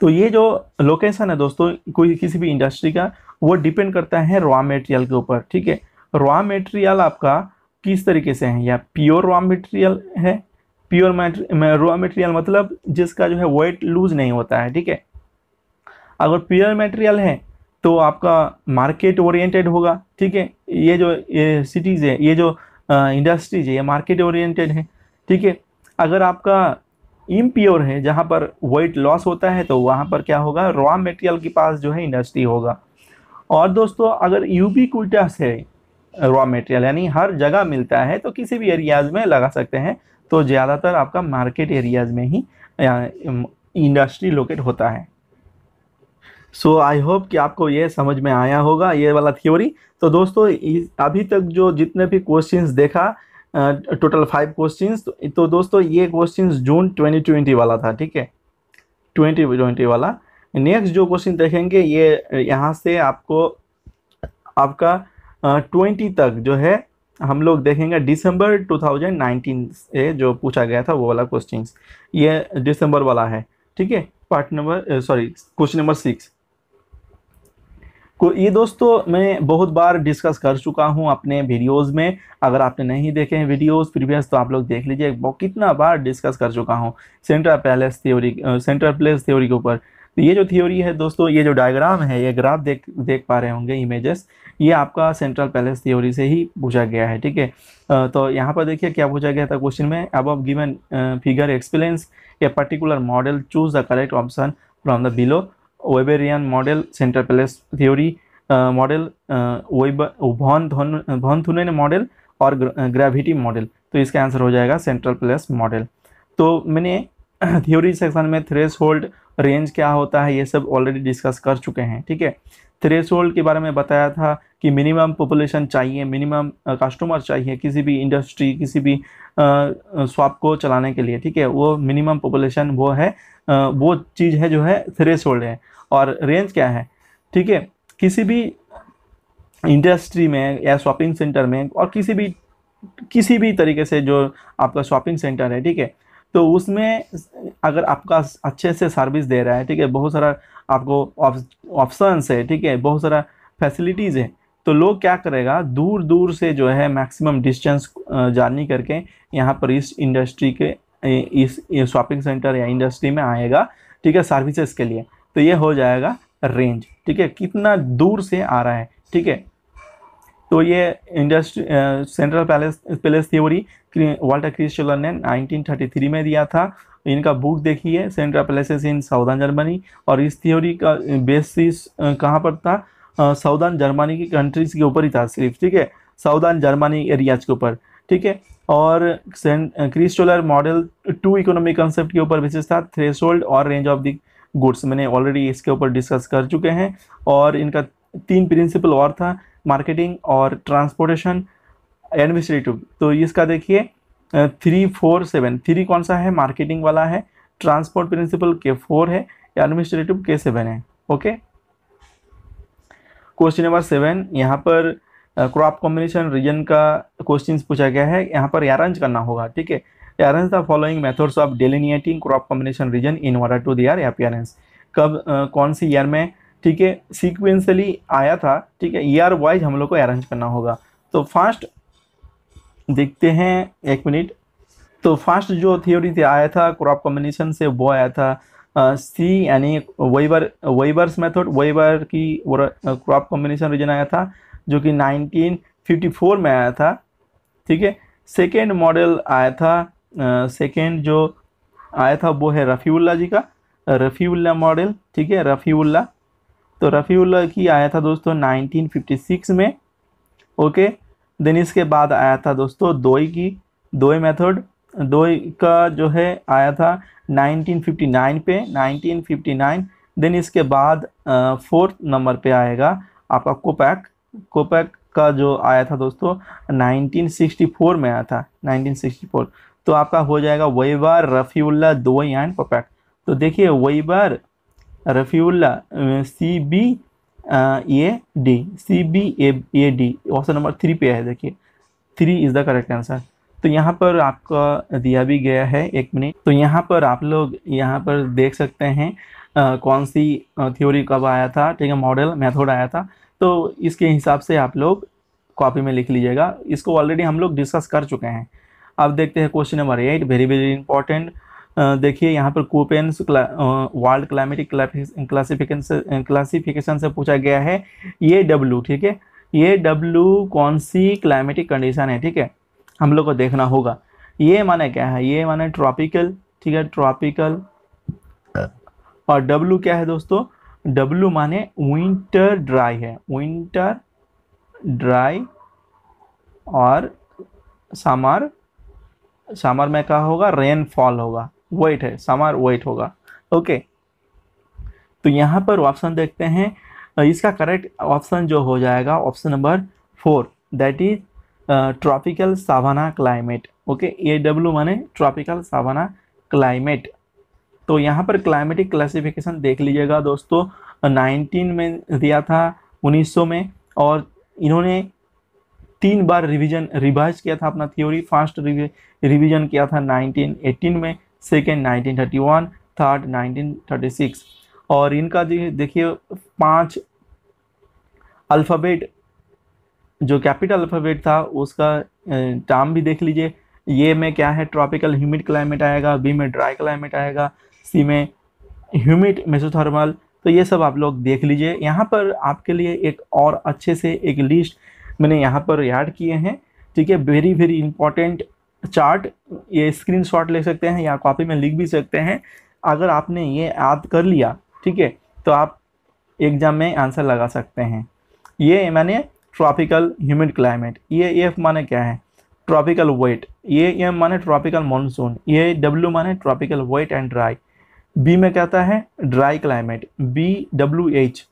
Speaker 1: तो ये जो लोकेशन है दोस्तों, कोई किसी भी इंडस्ट्री का, वो डिपेंड करता है रॉ मटेरियल के ऊपर, ठीक है? रॉ मटेरियल आपका किस तरीके से है? या प्योर रॉ मटेरियल है? प्योर रॉ मटेरियल मतलब जिसका जो है वेट लूज नहीं होता है, ठीक है? अगर प्योर मटेरियल है तो आपका मार्केट ओरिएंटेड होगा, ठीक है? ये जो, ये सिटीज़ है, ये जो इंडस्ट्रीज़ है, ये मार्केट ओरिएंटेड है, ठीक है? अगर आपका इम्प्योर है, जहाँ पर वेट लॉस होता है तो वहाँ पर क्या होगा? रॉ मटेरियल के पास जो है इंडस्ट्री होगा। और दोस्तों, अगर यूबिक्विटस है रॉ मटेरियल यानी हर जगह मिलता है तो किसी भी एरियाज़ में लगा सकते हैं। तो ज़्यादातर आपका मार्केट एरियाज़ में ही इंडस्ट्री लोकेट होता है। सो आई होप कि आपको ये समझ में आया होगा, ये वाला थ्योरी तो दोस्तों अभी तक जो जितने भी क्वेश्चंस देखा टोटल फाइव क्वेश्चंस तो, तो दोस्तों ये क्वेश्चंस जून 2020 वाला था ठीक है? 2020 वाला। नेक्स्ट जो क्वेश्चन देखेंगे ये यहाँ से आपको आपका ट्वेंटी तक जो है हम लोग देखेंगे दिसंबर 2019 से जो पूछा गया था वो वाला क्वेश्चन ये दिसंबर वाला है ठीक है? Part number sorry question number six. को ये दोस्तों, मैं बहुत बार डिस्कस कर चुका हूँ अपने वीडियोस में। अगर आपने नहीं देखे हैं वीडियोस प्रीवियस तो आप लोग देख लीजिए। कितना बार डिस्कस कर चुका हूँ central place theory central place theory के ऊपर। तो ये जो थ्योरी है दोस्तों, ये जो डायग्राम है, ये ग्राफ देख देख पा रहे होंगे इमेजेस ये आपका सेंट्रल पैलेस थ्योरी से ही पूछा गया है, ठीक है? तो यहाँ पर देखिए क्या पूछा गया था क्वेश्चन में। अब given figure explains a particular model choose the correct option from the below Weberian model central place theory model von von Thunen model और ग्रेविटी मॉडल तो इसका आंसर हो जाएगा सेंट्रल प्लेस मॉडल तो मैंने थ्योरी सेक्शन में थ्रेस hold range क्या होता है ये सब ऑलरेडी डिस्कस कर चुके हैं, ठीक है? थ्रेस होल्ड के बारे में बताया था कि मिनिमम पॉपुलेशन चाहिए मिनिमम कस्टमर चाहिए किसी भी इंडस्ट्री किसी भी स्वाप को चलाने के लिए, ठीक है? वो मिनिमम पॉपुलेशन वो है वो चीज़ है जो है थ्रेस होल्ड है। और रेंज क्या है? ठीक है? किसी भी इंडस्ट्री में या शॉपिंग सेंटर में और किसी भी किसी भी तरीके से जो आपका शॉपिंग सेंटर है, ठीक है? तो उसमें अगर आपका अच्छे से सर्विस दे रहा है, ठीक है? बहुत सारा आपको ऑप्शंस है, ठीक है? बहुत सारा फैसिलिटीज़ है तो लोग क्या करेगा? दूर दूर से जो है मैक्सिमम डिस्टेंस जानी करके यहाँ पर इस इंडस्ट्री के इस शॉपिंग सेंटर या इंडस्ट्री में आएगा, ठीक है सर्विसेज़ के लिए। तो ये हो जाएगा रेंज ठीक है? कितना दूर से आ रहा है, ठीक है? तो ये industry central place place theory Walter Christaller ने 1933 में दिया था। इनका बुक देखिए central places in southern Germany और इस थ्योरी का बेसिस कहाँ पर था? साउदर्न जर्मनी की कंट्रीज़ के ऊपर ही था सिर्फ़, ठीक है? साउदर्न जर्मनी एरियाज़ के ऊपर, ठीक है? और Christaller model two economic concept के ऊपर बेसिस था थ्रेशोल्ड और रेंज ऑफ़ द गुड्स मैंने ऑलरेडी इसके ऊपर डिस्कस कर चुके हैं। और इनका तीन प्रिंसिपल और था मार्केटिंग और ट्रांसपोर्टेशन एडमिनिस्ट्रेटिव तो इसका देखिए थ्री फोर सेवन थ्री कौन सा है? मार्केटिंग वाला है ट्रांसपोर्ट प्रिंसिपल के फोर है एडमिनिस्ट्रेटिव के सेवन है ओके क्वेश्चन नंबर सेवन यहाँ पर क्रॉप कॉम्बिनेशन रीजन का क्वेश्चन पूछा गया है। यहाँ पर अरेंज करना होगा, ठीक है? Arrange the following methods of delineating crop combination region in order to their appearance कब कौन सी ईयर में, ठीक है? सीक्वेंसली आया था, ठीक है? ईयर वाइज हम लोग को अरेंज करना होगा। तो फ़र्स्ट देखते हैं, एक मिनट। तो फ़र्स्ट जो थियोरी से आया था क्रॉप कॉम्बिनेशन से वो आया था सी यानी वेबर वेबर्स मेथड वेबर की क्रॉप कॉम्बिनेशन रीजन आया था, जो कि 1954 में आया था, ठीक है? सेकेंड मॉडल आया था सेकेंड जो आया था वो है रफ़ीउल्ला जी का रफ़ीउल्ला मॉडल ठीक है? रफ़ीउल्ला तो रफ़ीउल्ला की आया था दोस्तों 1956 में, ओके? देन इसके बाद आया था दोस्तों दोई की दोई मेथड दोई का जो है आया था 1959 पे 1959 देन इसके बाद फोर्थ नंबर पे आएगा आपका कोपैक। कोपैक का जो आया था दोस्तों 1964 में आया था 1964 तो आपका हो जाएगा वहीबार रफ़ीउल्ला दो एंड कोपैक। तो देखिए Weaver Rafiullah C B A D C B A D option number three पे है, देखिए। Three is the correct answer तो यहाँ पर आपका दिया भी गया है एक मिनट। तो यहाँ पर आप लोग यहाँ पर देख सकते हैं आ, कौन सी थ्योरी कब आया था ठीक है मॉडल मेथड आया था। तो इसके हिसाब से आप लोग कॉपी में लिख लीजिएगा। इसको ऑलरेडी हम लोग डिस्कस कर चुके हैं। अब देखते हैं question number eight very very important देखिए यहाँ पर कोपेंस वर्ल्ड क्लाइमेटिक क्लासिफिकेशन से क्लासिफिकेशन से पूछा गया है। ये डब्लू ठीक है? ये डब्लू कौन सी क्लाइमेटिक कंडीशन है ठीक है? हम लोग को देखना होगा। ये माने क्या है? ये माने ट्रॉपिकल ठीक है? ट्रॉपिकल और डब्लू क्या है दोस्तों? डब्लू माने विंटर ड्राई है। विंटर ड्राई और समर समर में क्या होगा? रेनफॉल होगा। वेट है समर वेट होगा। ओके तो यहाँ पर ऑप्शन देखते हैं। इसका करेक्ट ऑप्शन जो हो जाएगा option number four that is tropical savanna climate, okay? A W माने ट्रॉपिकल सावाना क्लाइमेट। तो यहाँ पर क्लाइमेटिक क्लासिफिकेशन देख लीजिएगा दोस्तों। 19 में दिया था 1900 में, और इन्होंने तीन बार रिवीजन रिवाइज किया था अपना थ्योरी। फ़र्स्ट रिवीजन किया था 1918 में सेकेंड 1931 थर्ड 1936 और इनका जो देखिए, पाँच अल्फ़ाबेट जो कैपिटल अल्फ़ाबेट था, उसका टर्म भी देख लीजिए। ये में क्या है, ट्रॉपिकल ह्यूमिड क्लाइमेट आएगा, बी में ड्राई क्लाइमेट आएगा, सी में ह्यूमिड मेसोथर्मल। तो ये सब आप लोग देख लीजिए। यहाँ पर आपके लिए एक और अच्छे से एक लिस्ट मैंने यहाँ पर ऐड किए हैं। ठीक है, वेरी वेरी इंपॉर्टेंट चार्ट। ये स्क्रीन शॉट ले सकते हैं या कॉपी में लिख भी सकते हैं। अगर आपने ये याद कर लिया, ठीक है तो आप एग्ज़ाम में आंसर लगा सकते हैं। ये मैंने ट्रॉपिकल ह्यूमिड क्लाइमेट ये एफ़ माने क्या है? ट्रॉपिकल वेट ये एम माने ट्रॉपिकल मानसून ये डब्ल्यू माने tropical wet and dry B में कहता है? Dry climate B W H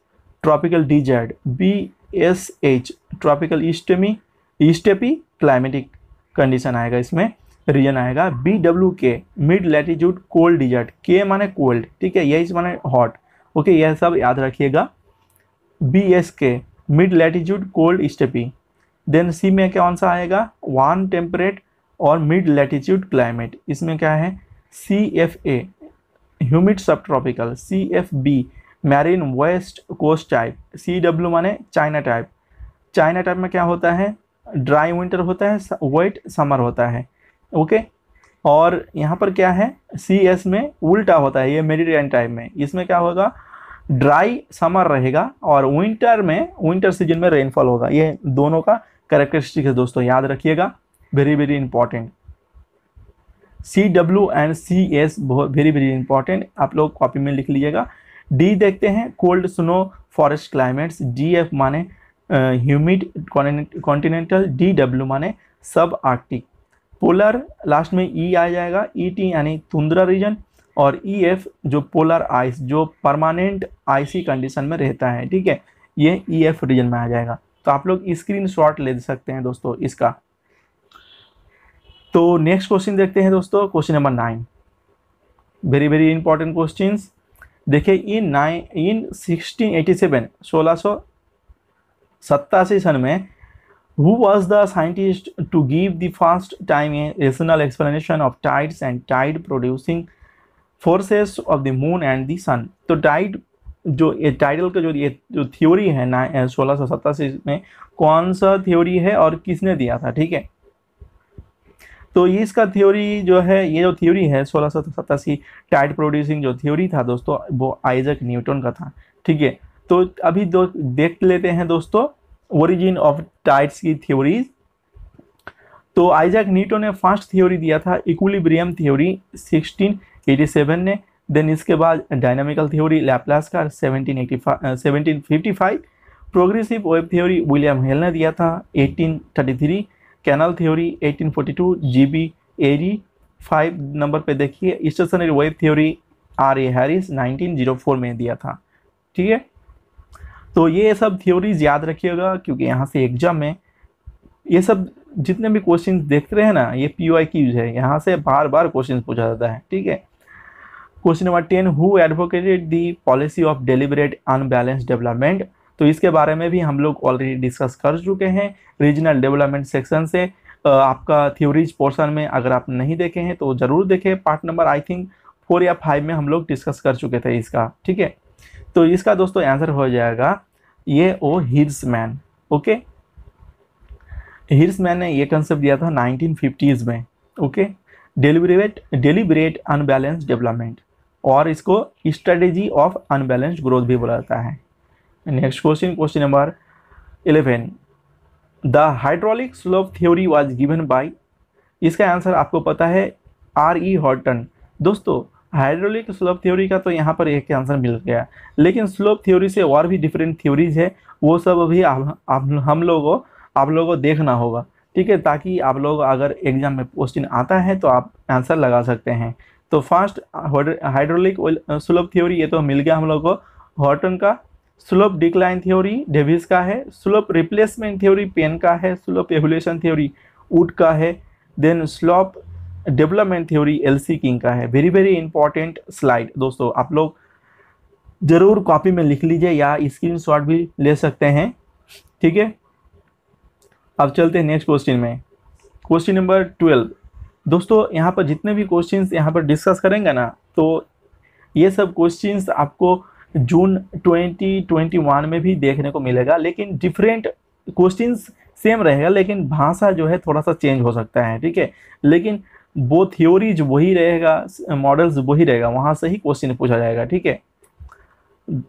Speaker 1: tropical desert B S H tropical steppe steppe climatic condition आएगा इसमें. रीजन आएगा B W K mid latitude cold desert के माने कोल्ड ठीक है? यही माने हॉट ओके यह सब याद रखिएगा. B S K mid latitude cold steppe. Then C में कौन सा आएगा? वन टेम्परेट और मिड लैटिट्यूड क्लाइमेट। इसमें क्या है? C F A humid subtropical C F B marine west coast type C W माने चाइना टाइप। चाइना टाइप में क्या होता है? ड्राई विंटर होता है वेट समर होता है। ओके? और यहाँ पर क्या है? सी एस में उल्टा होता है, ये मेडिटेरियन टाइप में। इसमें क्या होगा? ड्राई समर रहेगा और विंटर में विंटर सीज़न में रेनफॉल होगा। ये दोनों का करेक्टरिस्टिक है दोस्तों, याद रखिएगा। Very very important C W and C S बहुत वेरी वेरी इंपॉर्टेंट आप लोग कॉपी में लिख लीजिएगा। डी देखते हैं cold snow forest climates D F माने ह्यूमिड कॉन्टिनेंटल डी डब्ल्यू माने सब आर्कटिक पोलर लास्ट में ई e आ जाएगा। ई टी यानी तुंद्रा रीजन और ई एफ़ जो पोलर आइस जो परमानेंट आइसी कंडीशन में रहता है, ठीक है? ये ई एफ़ रीजन में आ जाएगा। तो आप लोग स्क्रीन शॉट ले सकते हैं दोस्तों इसका। तो नेक्स्ट क्वेश्चन देखते हैं दोस्तों question number nine very very important question देखिए in nine in sixteen eighty seven सोलह सौ सत्तासी सन में who was the scientist to give the first time a rational explanation of tides and tide producing forces of the moon and the sun तो tide जो ये tidal का जो ये जो थ्योरी है ना सोलह सौ सत्तासी में कौन सा थ्योरी है और किसने दिया था, ठीक है? तो ये इसका थ्योरी जो है, ये जो थ्योरी है, सोलह सौ सतासी टाइड प्रोड्यूसिंग जो थ्योरी था दोस्तों, वो आइजक न्यूटन का था, ठीक है? तो अभी दो, देख लेते हैं दोस्तों ओरिजिन ऑफ़ टाइड्स की थ्योरीज तो आइजक न्यूटन ने फ़र्स्ट थ्योरी दिया था इक्विलिब्रियम थ्योरी 1687 ने देन इसके बाद डायनामिकल थ्योरी लैप्लास का 1785 1755 progressive wave theory William Whewell ने दिया था 1833 canal theory eighteen forty two 1842 G B Airy five number पे देखिए stationary wave theory R A Harris 1904 में दिया था, ठीक है? तो ये सब थ्योरीज याद रखिएगा, क्योंकि यहाँ से एग्ज़ाम में ये सब जितने भी क्वेश्चन देखते रहे ना, ये पी क्यूज है, यहाँ से बार बार क्वेश्चन पूछा जाता है, ठीक है? Question number ten who advocated the policy of deliberate unbalance development तो इसके बारे में भी हम लोग ऑलरेडी डिस्कस कर चुके हैं। रीजनल डेवलपमेंट सेक्शन से आपका थ्योरीज पोर्शन में अगर आप नहीं देखे हैं तो ज़रूर देखें। Part number I think four या फाइव में हम लोग डिस्कस कर चुके थे इसका, ठीक है? तो इसका दोस्तों आंसर हो जाएगा, ये ओ Hirschman okay Hirschman ने ये कंसेप्ट दिया था 1950s में okay deliberate deliberate unbalance development और इसको स्ट्रेटेजी ऑफ़ अनबैलेंस्ड ग्रोथ भी बोला जाता है। Next question question number eleven the hydraulic slope theory was given by इसका आंसर आपको पता है आर ई हॉर्टन दोस्तों हाइड्रोलिक स्लोप थ्योरी का तो यहाँ पर एक आंसर मिल गया, लेकिन स्लोप थ्योरी से और भी डिफरेंट थ्योरीज है, वो सब अभी आप हम लोगों, आप लोगों को देखना होगा, ठीक है? ताकि आप लोग अगर एग्ज़ाम में क्वेश्चन आता है तो आप आंसर लगा सकते हैं। तो फ़र्स्ट हाइड्रोलिक स्लोप थ्योरी ये तो मिल गया हम लोग को। हॉर्टन का स्लोप डिक्लाइन थ्योरी डेविस का है। स्लोप रिप्लेसमेंट थ्योरी पेन का है। स्लोप एवोल्यूशन थ्योरी वुड का है। Then slope development theory L C King का है। वेरी वेरी इंपॉर्टेंट स्लाइड दोस्तों। आप लोग ज़रूर कॉपी में लिख लीजिए या स्क्रीनशॉट भी ले सकते हैं। ठीक है? अब चलते हैं नेक्स्ट क्वेश्चन में। क्वेश्चन नंबर ट्वेल्व दोस्तों, यहाँ पर जितने भी क्वेश्चंस यहाँ पर डिस्कस करेंगे ना तो ये सब क्वेश्चंस आपको जून 2021 में भी देखने को मिलेगा, लेकिन डिफरेंट क्वेश्चंस सेम रहेगा, लेकिन भाषा जो है थोड़ा सा चेंज हो सकता है, ठीक है? लेकिन वो थ्योरीज वही रहेगा मॉडल्स वही रहेगा, वहाँ से ही क्वेश्चन पूछा जाएगा, ठीक है?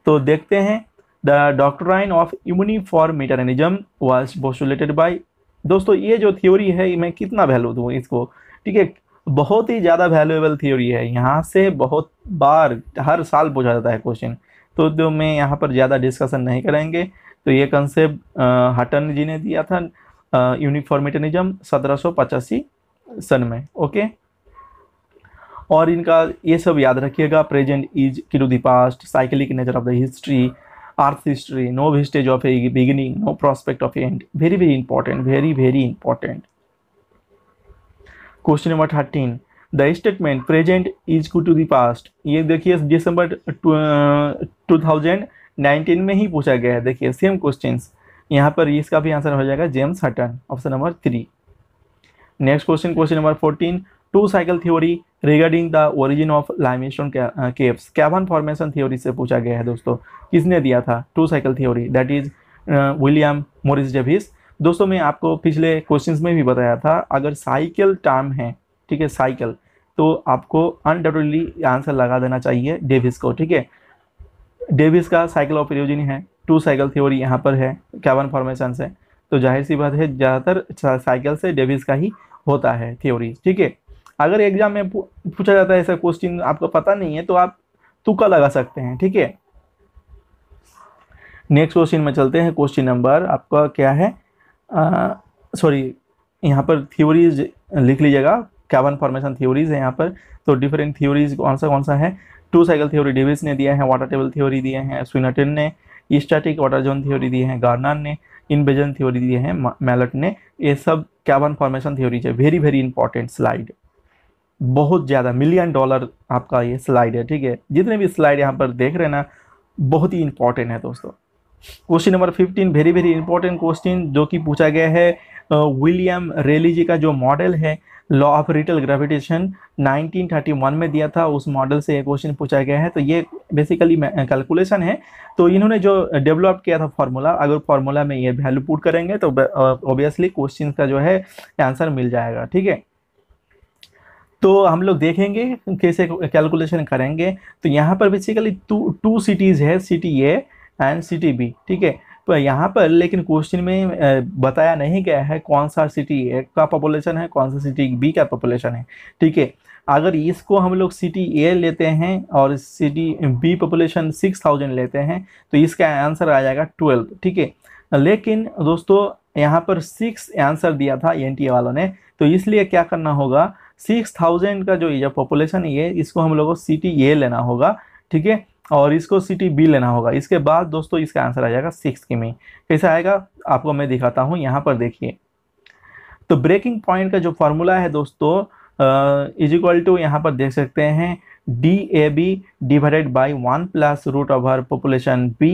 Speaker 1: तो देखते हैं, the doctrine of uniformitarianism was postulated by दोस्तों, ये जो थ्योरी है मैं कितना वैल्यू दूँ इसको? ठीक है, बहुत ही ज़्यादा वैल्यूएबल थ्योरी है। यहाँ से बहुत बार, हर साल पूछा जाता है क्वेश्चन तो जो मैं यहाँ पर ज़्यादा डिस्कशन नहीं करेंगे तो ये कंसेप्ट हटन जी ने दिया था यूनिफॉर्मिटनिज्म सत्रह सन में ओके और इनका, ये सब याद रखिएगा present is key to the past cyclic nature of the history earth history no vestige of a beginning no prospect of end very very important very very important question number thirteen the statement present is to the past ये देखिए December two thousand nineteen में ही पूछा गया है। देखिए same question यहाँ पर इसका भी आंसर हो जाएगा James Hutton option number three next question question number fourteen two cycle theory regarding the origin of limestone caves cavern formation theory से पूछा गया है दोस्तों। किसने दिया था? Two cycle theory that is William Morris Davis दोस्तों, मैं आपको पिछले क्वेश्चन में भी बताया था, अगर साइकिल टर्म है, ठीक है साइकिल तो आपको अनडाउटेडली आंसर लगा देना चाहिए डेविस को, ठीक है? डेविस का साइकिल ऑफ़ इरोजिन है टू साइकिल थ्योरी यहाँ पर है कैवन फॉर्मेशन से तो ज़ाहिर सी बात है, ज़्यादातर साइकिल से डेविस का ही होता है थ्योरी ठीक है? अगर एग्ज़ाम में पूछा जाता है ऐसा क्वेश्चन आपको पता नहीं है तो आप तुक्का लगा सकते हैं, ठीक है? नेक्स्ट क्वेश्चन में चलते हैं क्वेश्चन नंबर आपका क्या है? सॉरी यहाँ पर थ्योरीज लिख लीजिएगा। कैवन फॉर्मेशन थ्योरीज है यहाँ पर। तो डिफरेंट थ्योरीज कौन सा कौन सा है? टू साइकिल थ्योरी डिविस ने दिया है वाटर टेबल थ्योरी दिए हैं स्विनाटिन ने स्टैटिक वाटर जोन थ्योरी दिए हैं गार्नर ने इनबेजन थ्योरी दिए हैं मैलट ने। ये सब कैवन फॉर्मेशन थ्योरीज है। वेरी वेरी इंपॉर्टेंट स्लाइड बहुत ज़्यादा मिलियन डॉलर आपका ये स्लाइड है, ठीक है? जितने भी स्लाइड यहाँ पर देख रहे हैं ना, बहुत ही इंपॉर्टेंट है दोस्तों। Question number fifteen very very important question जो कि पूछा गया है विलियम रेली जी का जो मॉडल है लॉ ऑफ़ रिटल ग्रेविटेशन 1931 में दिया था, उस मॉडल से ये क्वेश्चन पूछा गया है। तो ये बेसिकली कैलकुलेशन है। तो इन्होंने जो डेवलप किया था फार्मूला अगर फार्मूला में ये वैल्यू पुट करेंगे तो ऑब्वियसली क्वेश्चन का जो है आंसर मिल जाएगा, ठीक है? तो हम लोग देखेंगे कैसे कैलकुलेशन करेंगे। तो यहाँ पर बेसिकली टू टू सिटीज़ है city A and city B ठीक है? तो यहाँ पर लेकिन क्वेश्चन में बताया नहीं गया है कौन सा सिटी ए का पॉपुलेशन है, कौन सा सिटी बी का पॉपुलेशन है, ठीक है? अगर इसको हम लोग सिटी ए लेते हैं और city B population six thousand लेते हैं तो इसका आंसर आ जाएगा ट्वेल्व ठीक है? लेकिन दोस्तों, यहाँ पर सिक्स आंसर दिया था एनटीए वालों ने तो इसलिए क्या करना होगा? सिक्स थाउज़ेंड का जो ये पॉपुलेशन है, इसको हम लोग को सिटी ए लेना होगा, ठीक है? और इसको सिटी बी लेना होगा। इसके बाद दोस्तों इसका आंसर आ जाएगा सिक्स की में। कैसा आएगा? आपको मैं दिखाता हूँ, यहाँ पर देखिए। तो ब्रेकिंग पॉइंट का जो फॉर्मूला है दोस्तों इज़ इक्वल टू यहाँ पर देख सकते हैं D A B divided by one plus root over population B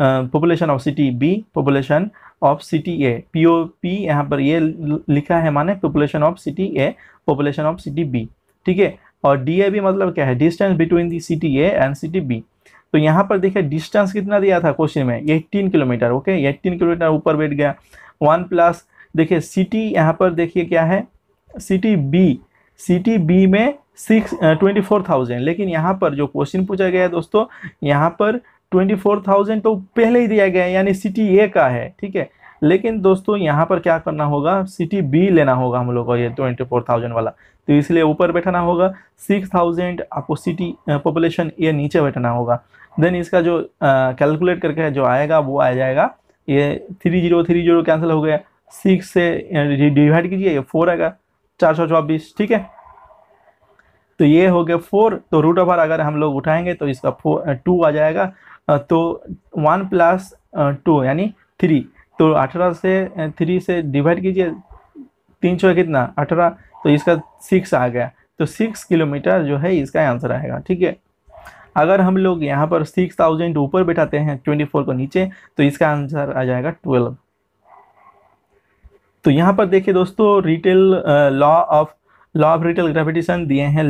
Speaker 1: population of city B population of city A P O P यहाँ पर ये लिखा है माने population of city A population of city B ठीक है? और डी ए बी मतलब क्या है? Distance between the city A and city B तो यहाँ पर देखिए डिस्टेंस कितना दिया था क्वेश्चन में? Eighteen kilometre okay eighteen kilometre ऊपर बैठ गया। वन प्लस देखिए सिटी यहाँ पर देखिए क्या है? सिटी बी सिटी बी में सिक्स ट्वेंटी फोर थाउज़ेंड लेकिन यहाँ पर जो क्वेश्चन पूछा गया है दोस्तों, यहाँ पर ट्वेंटी फोर थाउज़ेंड तो पहले ही दिया गया है, यानी सिटी ए का है, ठीक है? लेकिन दोस्तों, यहाँ पर क्या करना होगा? सिटी बी लेना होगा हम लोग को, ये ट्वेंटी फोर थाउज़ेंड वाला। तो इसलिए ऊपर बैठाना होगा। सिक्स थाउज़ेंड आपको सिटी पॉपुलेशन ये नीचे बैठाना होगा। देन इसका जो कैलकुलेट करके जो आएगा, वो आ जाएगा। ये three zero three zero cancel हो गया। सिक्स से डिवाइड कीजिए, ये फोर आएगा। चार सौ चौबीस, ठीक है? तो ये हो गया फोर तो रूट ओवर अगर हम लोग उठाएँगे तो इसका फोर टू आ जाएगा। तो वन प्लस टू यानी थ्री तो अठारह से थ्री से डिवाइड कीजिए, तीन सौ कितना? अठारह। तो इसका सिक्स आ गया। तो सिक्स किलोमीटर जो है, इसका आंसर आएगा, ठीक है? अगर हम लोग यहाँ पर सिक्स थाउज़ेंड ऊपर बैठाते हैं ट्वेंटी फोर को नीचे तो इसका आंसर आ जाएगा ट्वेल्व तो यहाँ पर देखिए दोस्तों retail law of law of retail gravitation दिए हैं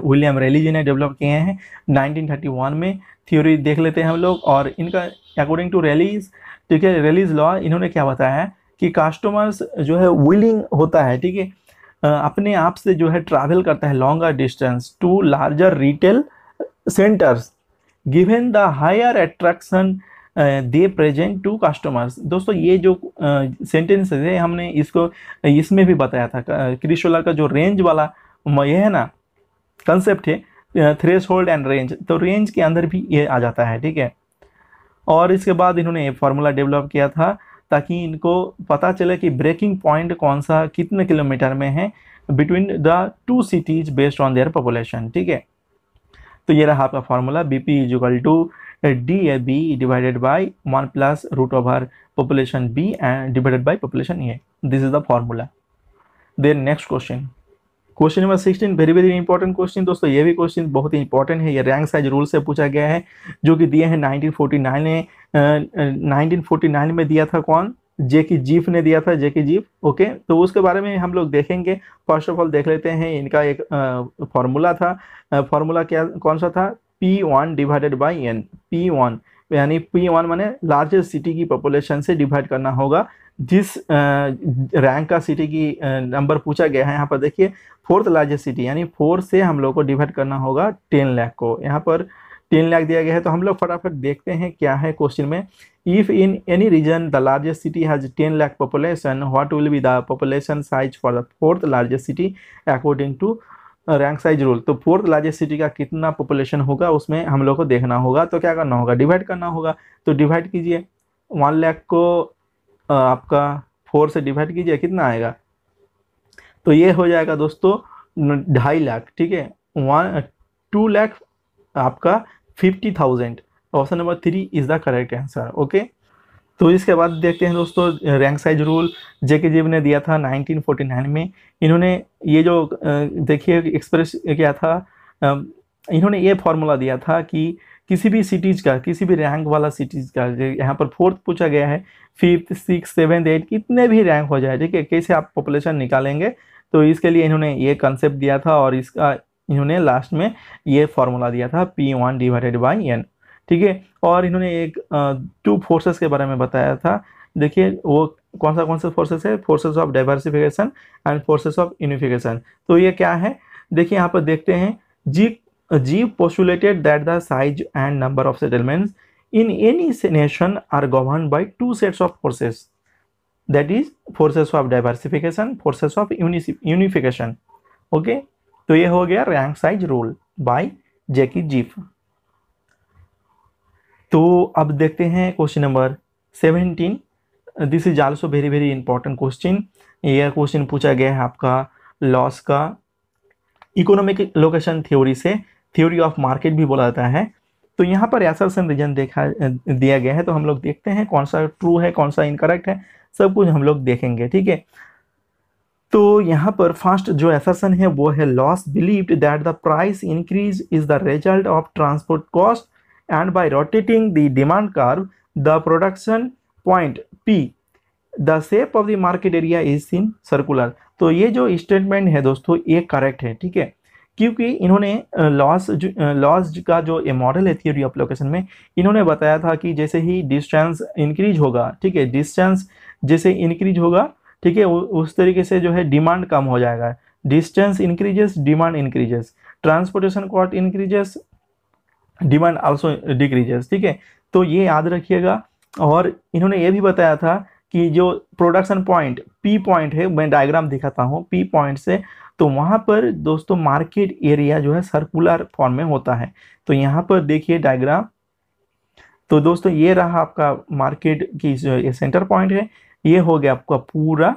Speaker 1: विलियम रेली जी ने डेवलप किए हैं 1931 में. थ्योरी देख लेते हैं हम लोग और इनका अकॉर्डिंग टू रेलीज ठीक है रेलीज लॉ इन्होंने क्या बताया है कि कस्टमर्स जो है विलिंग होता है, ठीक है? अपने आप से जो है ट्रैवल करता है longer distance to larger retail centres given the higher attraction they present to customers दोस्तों, ये जो सेंटेंस है, हमने इसको, इसमें भी बताया था क्रिशोलर का जो रेंज वाला ये है ना कंसेप्ट है थ्रेस होल्ड एंड रेंज तो रेंज के अंदर भी ये आ जाता है, ठीक है? और इसके बाद इन्होंने फार्मूला डेवलप किया था, ताकि इनको पता चले कि ब्रेकिंग पॉइंट कौन सा, कितने किलोमीटर में है between the two cities based on their population ठीक है? तो ये रहा आपका formula B P equal to D A B divided by one plus root over population B and divided by population A this is the formula then next question question number sixteen very very important question दोस्तों, ये भी question बहुत ही important है। ये rank size rule से पूछा गया है, जो कि दिए हैं 1949 में नाइनटीन फोर्टी नाइन में दिया था कौन? जे की जीफ ने दिया था जे की जीफ ओके तो उसके बारे में हम लोग देखेंगे। फ़र्स्ट ऑफ़ ऑल देख लेते हैं, इनका एक फॉर्मूला था। फॉर्मूला क्या, कौन सा था? P one divided by N P one यानी पी वन माने लार्जेस्ट सिटी की पॉपुलेशन से डिवाइड करना होगा। जिस रैंक का सिटी की नंबर पूछा गया है, यहाँ पर देखिए फोर्थ लार्जेस्ट सिटी यानी फोर से हम लोग को डिवाइड करना होगा टेन लाख को। यहाँ पर टेन लाख दिया गया है। तो हम लोग फटाफट देखते हैं क्या है क्वेश्चन में। If in any region the largest city has ten lakh population what will be the population size for the fourth largest city according to rank size rule तो फोर्थ लार्जेस्ट सिटी का कितना population होगा, उसमें हम लोग को देखना होगा। तो क्या करना होगा? डिवाइड करना होगा। तो डिवाइड कीजिए। वन लाख को आपका फोर से डिवाइड कीजिए, कितना आएगा? तो ये हो जाएगा दोस्तों ढाई लाख, ठीक है? वन टू लाख आपका fifty thousand. Option number three is the correct answer okay तो इसके बाद देखते हैं दोस्तों रैंक साइज़ रूल जे के जीव ने दिया था 1949 में। इन्होंने ये जो देखिए एक्सप्रेस क्या था? इन्होंने ये फॉर्मूला दिया था कि किसी भी सिटीज़ का, किसी भी रैंक वाला सिटीज़ का यहाँ पर फोर्थ पूछा गया है फिफ्थ सिक्स सेवन एट कितने भी रैंक हो जाए, ठीक है? कैसे आप पॉपुलेशन निकालेंगे? तो इसके लिए इन्होंने ये कंसेप्ट दिया था और इसका इन्होंने लास्ट में ये फॉर्मूला दिया था P one divided by N ठीक है? और इन्होंने एक टू फोर्सेस के बारे में बताया था। देखिए, वो कौन सा कौन सा फोर्सेस है? Forces of diversification and forces of unification तो ये क्या है? देखिए, यहाँ पर देखते हैं। G G postulated that the size and number of settlements in any nation are govern by two sets of forces that is forces of diversification forces of unification okay तो ये हो गया rank size rule by J K Zipf तो अब देखते हैं question number seventeen this is also very very important question यह question पूछा गया है आपका लॉस का. इकोनॉमिक लोकेशन थ्योरी से थ्योरी ऑफ़ मार्केट भी बोला जाता है. तो यहाँ पर एसरसन रीजन देखा, दिया गया है तो हम लोग देखते हैं कौन सा ट्रू है, कौन सा इनकरेक्ट है, सब कुछ हम लोग देखेंगे, ठीक है? तो यहाँ पर फ़र्स्ट जो एसरसन है, वो है Losch believed that the price increase is the result of transport cost and by rotating the demand curve the production point P the shape of the market area is in circular तो ये जो statement है दोस्तों, ये correct है, ठीक है? क्योंकि इन्होंने लॉस लॉस का जो ये मॉडल है थियोरी ऑफ़ लोकेशन में, इन्होंने बताया था कि जैसे ही डिस्टेंस इंक्रीज होगा, ठीक है? डिस्टेंस जैसे इंक्रीज होगा ठीक है उस तरीके से जो है डिमांड कम हो जाएगा। Distance increases demand increases transportation cost increases demand also decreases ठीक है? तो ये याद रखिएगा। और इन्होंने ये भी बताया था कि जो प्रोडक्शन पॉइंट पी पॉइंट है, मैं डायग्राम दिखाता हूँ पी पॉइंट से तो वहाँ पर दोस्तों मार्केट एरिया जो है सर्कुलर फॉर्म में होता है। तो यहाँ पर देखिए डायग्राम तो दोस्तों ये रहा आपका मार्केट की जो ये सेंटर पॉइंट है। ये हो गया आपका पूरा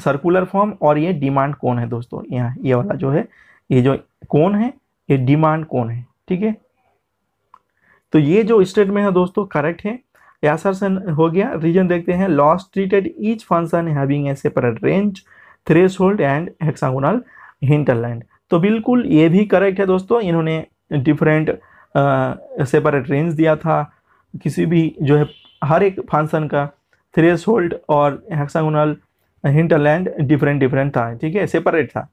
Speaker 1: सर्कुलर फॉर्म और ये डिमांड कौन है दोस्तों, यहाँ, ये वाला जो है, ये जो कौन है, ये डिमांड कौन है, ठीक है? तो ये जो स्टेटमेंट है दोस्तों करेक्ट है? एसरसन हो गया रीजन देखते हैं Losch treated each function having a separate range threshold and hexagonal hinterland तो बिल्कुल ये भी करेक्ट है दोस्तों, इन्होंने डिफरेंट सेपरेट रेंज दिया था, किसी भी जो है, हर एक फ़ंक्शन का थ्रेस होल्ड और हेक्सागोनल हिंटरलैंड डिफरेंट डिफरेंट था, ठीक है? सेपरेट था।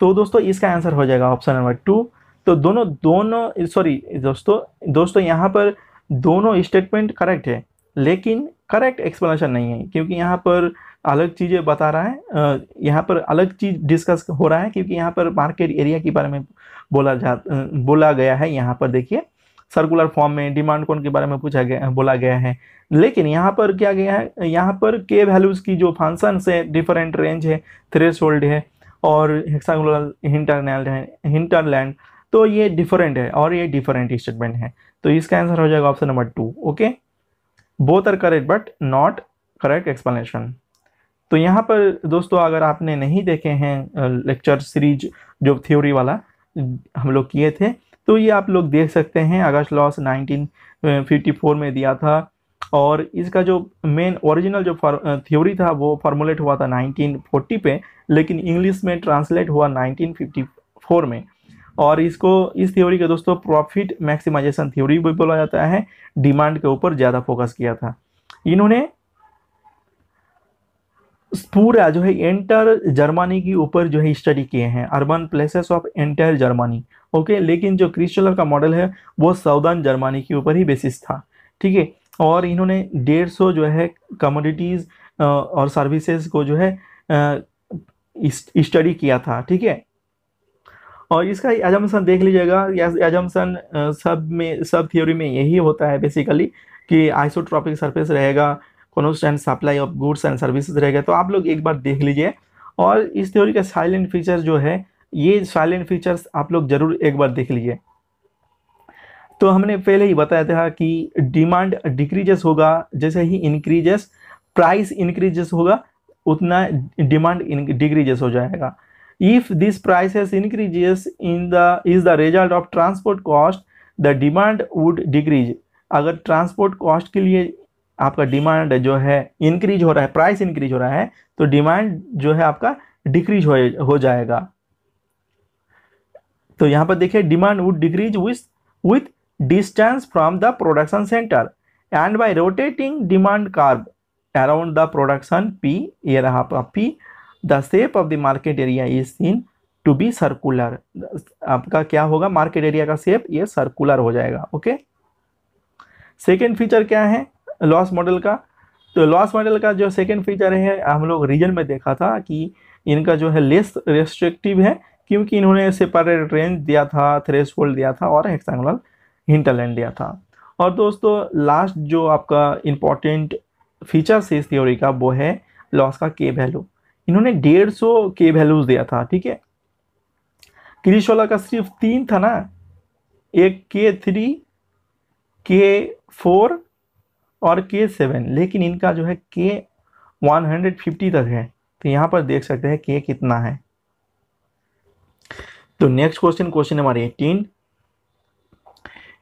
Speaker 1: तो दोस्तों, इसका आंसर हो जाएगा ऑप्शन नंबर टू तो दोनों दोनों सॉरी दोस्तों दोस्तों, यहाँ पर दोनों स्टेटमेंट करेक्ट है, लेकिन करेक्ट एक्सप्लेनेशन नहीं है, क्योंकि यहाँ पर अलग चीज़ें बता रहा है यहाँ पर अलग चीज़ डिस्कस हो रहा है, क्योंकि यहाँ पर मार्केट एरिया के बारे में बोला जा, बोला गया है, यहाँ पर देखिए। सर्कुलर फॉर्म में डिमांड कौन के बारे में पूछा गया बोला गया है। लेकिन यहाँ पर क्या गया है, यहाँ पर के वैल्यूज़ की जो फ़ंक्शन है डिफरेंट रेंज है थ्रेस है और हेक्सागोनल हिंटरलैंड है हिंटरलैंड तो ये डिफरेंट है और ये डिफरेंट स्टेटमेंट है। तो इसका आंसर हो जाएगा option number two okay both are correct but not correct explanation तो यहाँ पर दोस्तों, अगर आपने नहीं देखे हैं लेक्चर सीरीज़ जो थ्योरी वाला, हम लोग किए थे तो ये आप लोग देख सकते हैं अगस्त लॉस 1954 में दिया था। और इसका जो मेन ओरिजिनल जो थ्योरी था, वो फॉर्मुलेट हुआ था 1940 पे, लेकिन इंग्लिश में ट्रांसलेट हुआ 1954 में। और इसको, इस थ्योरी के दोस्तों प्रॉफिट मैक्सिमाइजेशन थ्योरी भी बोला जाता है डिमांड के ऊपर ज़्यादा फोकस किया था। इन्होंने पूरा जो है एंटर जर्मनी के ऊपर जो है स्टडी किए हैं urban places of enter Germany okay, लेकिन जो क्रिस्टलर का मॉडल है, वो साउदर्न जर्मनी के ऊपर ही बेसिस था, ठीक है? और इन्होंने डेढ़ सौ जो है कमोडिटीज़ और सर्विसेज़ को जो है स्टडी किया था, ठीक है? और इसका एजम्सन देख लीजिएगा एजम्सन सब में, सब थ्योरी में यही होता है बेसिकली कि आइसोट्रॉपिक सरफेस रहेगा constant supply of goods and services रहेगा। तो आप लोग एक बार देख लीजिए। और इस थ्योरी का साइलेंट फीचर जो है ये साइलेंट फीचर्स आप लोग ज़रूर एक बार देख लीजिए। तो हमने पहले ही बताया था कि डिमांड डिक्रीजेस होगा, जैसे ही इंक्रीजेस प्राइस इंक्रीजेस होगा, उतना डिमांड डिक्रीजेस हो जाएगा। If this prices increases in the is the result of transport cost the demand would decrease अगर ट्रांसपोर्ट कॉस्ट के लिए आपका डिमांड जो है इंक्रीज हो रहा है प्राइस इंक्रीज हो रहा है तो डिमांड जो है आपका डिक्रीज हो जाएगा। तो यहाँ पर देखिए demand would decrease with with distance from the production centre and by rotating demand curve around the production P ये रहा P the shape of the market area is seen to be circular आपका क्या होगा market area का shape ये circular हो जाएगा okay second feature क्या है लॉस मॉडल का? तो लॉस मॉडल का जो सेकेंड फीचर है, हम लोग रीजन में देखा था कि इनका जो है लेस रेस्ट्रिक्टिव है क्योंकि इन्होंने सेपरेट रेंज दिया था थ्रेस दिया था और हेक्सागोनल हिंटरलैंड दिया था। और दोस्तों लास्ट जो आपका इंपॉर्टेंट फीचर्स इस थ्योरी का, वो है लॉस का के वैल्यू इन्होंने डेढ़ सौ के वैल्यूज़ दिया था, ठीक है? क्रिशोला का सिर्फ़ तीन था ना? एक के थ्री के फोर और के सेवन लेकिन इनका जो है के वन हंड्रेड फिफ्टी तक है। तो यहाँ पर देख सकते हैं के कितना है। तो next question question number eighteen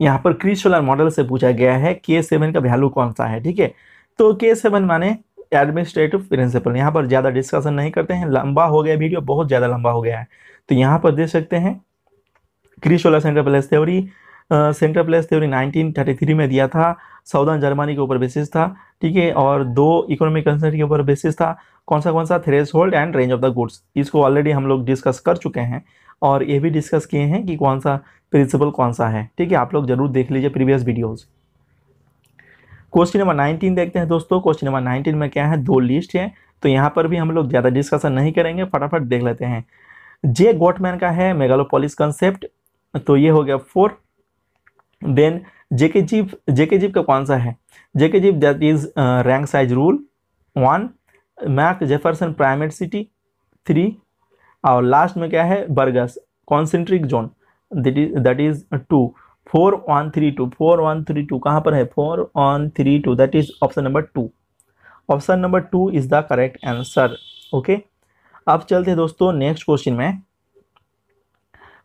Speaker 1: यहाँ पर क्रिस सोलर मॉडल से पूछा गया है के सेवन का वैल्यू कौन सा है, ठीक है? तो के सेवन माने एडमिनिस्ट्रेटिव प्रिंसिपल यहाँ पर ज़्यादा डिस्कशन नहीं करते हैं, लंबा हो गया वीडियो बहुत ज़्यादा लंबा हो गया है। तो यहाँ पर देख सकते हैं Christaller centre place theory central place theory 1933 में दिया था साउदर्न जर्मनी के ऊपर बेसिस था, ठीक है? और दो इकोनॉमिक कंसेंट के ऊपर बेसिस था, कौन सा कौन सा? Threshold and range of the goods इसको ऑलरेडी हम लोग डिस्कस कर चुके हैं। और ये भी डिस्कस किए हैं कि कौन सा प्रिंसिपल कौन सा है। ठीक है, आप लोग ज़रूर देख लीजिए प्रीवियस वीडियोज़ क्वेश्चन नंबर 19 देखते हैं दोस्तों। क्वेश्चन नंबर 19 में क्या है? दो लिस्ट है। तो यहाँ पर भी हम लोग ज़्यादा डिस्कशन नहीं करेंगे, फटाफट देख लेते हैं। जे गोटमैन का है मेगालोपोलिस कंसेप्ट तो ये हो गया फोर देन जेके जीप जेके जीप का कौन सा है? GK Zipf that is rank size rule one Mark Jefferson primate city three और लास्ट में क्या है? Burgess concentric zone that is that is two four one three two four one three two कहाँ पर है? Four one three two that is option number two option number two is the correct answer okay अब चलते हैं दोस्तों next question में.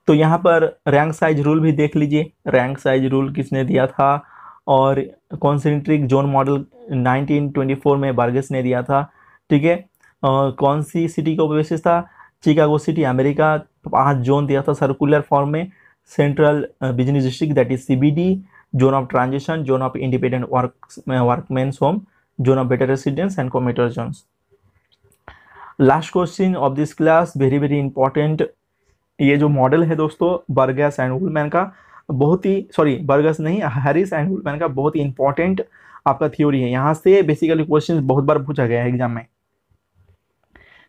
Speaker 1: तो यहाँ पर रैंक साइज़ रूल भी देख लीजिए. रैंक साइज़ रूल किसने दिया था? और कॉन्सेंट्रिक जोन मॉडल 1924 में बार्गेस ने दिया था. ठीक है? कौन सी सिटी का बेसिस था? चिकागो सिटी अमेरिका पाँच जोन दिया था सर्कुलर फॉर्म में। Central business district that is CBD zone of transition zone of independent work workmen's home zone of better residence and commuter zones last question of this class very very important ये जो model है दोस्तों Burgess and Ullman का, बहुत ही sorry Burgess नहीं Harris and Ullman का बहुत ही इंपॉर्टेंट आपका थ्योरी है। यहाँ से बेसिकली क्वेश्चन बहुत बार पूछा गया है एग्ज़ाम में।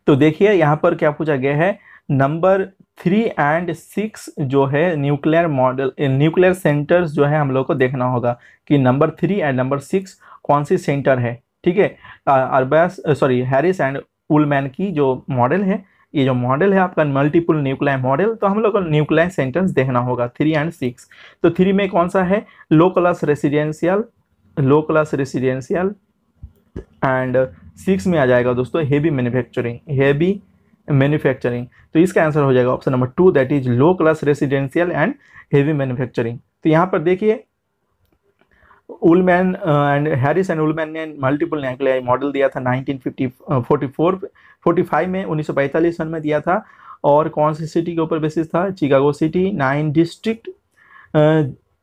Speaker 1: तो देखिए, यहाँ पर क्या पूछा गया है? नंबर थ्री एंड सिक्स जो है न्यूक्लियर मॉडल न्यूक्लियर सेंटर्स जो है हम लोग को देखना होगा कि number three and number six कौन सी सेंटर है? ठीक है? अरबस सॉरी हैरिस एंड उलमैन की जो मॉडल है, ये जो मॉडल है आपका मल्टीपल न्यूक्लियर मॉडल तो हम लोग को न्यूक्लियर सेंटर्स देखना होगा थ्री एंड सिक्स तो थ्री में कौन सा है? Low class residential low class residential and six में आ जाएगा दोस्तों हेवी मैन्युफैक्चरिंग हेवी मैन्युफैक्चरिंग तो इसका आंसर हो जाएगा option number two that is low class residential and heavy manufacturing तो यहाँ पर देखिए Ullman and Harris and Ullman ने मल्टीपल न्यूक्लियर मॉडल दिया था 1944 45 में 1945 सन में दिया था। और कौन सी सिटी के ऊपर बेसिस था? Chicago city nine district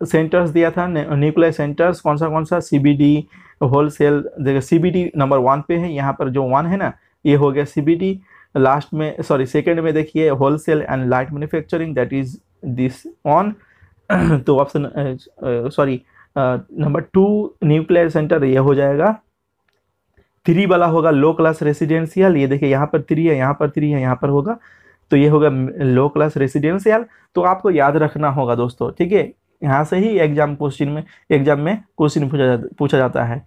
Speaker 1: centres दिया था न्यूक्लियर सेंटर्स कौन सा कौन सा? सीबीडी होलसेल, देखिए सीबीडी नंबर वन पे है, यहाँ पर जो वन है ना, ये हो गया सीबीडी लास्ट में सॉरी सेकेंड में देखिए wholesale and light manufacturing that is this on तो option sorry number two nuclear centre ये हो जाएगा। थ्री वाला होगा लो क्लास रेसिडेंशियल ये देखिए यहाँ पर थ्री है, यहाँ पर थ्री है, यहाँ पर होगा। तो ये होगा लो क्लास रेसिडेंशियल तो आपको याद रखना होगा दोस्तों, ठीक है? यहाँ से ही एग्ज़ाम क्वेश्चन में एग्ज़ाम में क्वेश्चन पूछा जाता पूछा जाता है।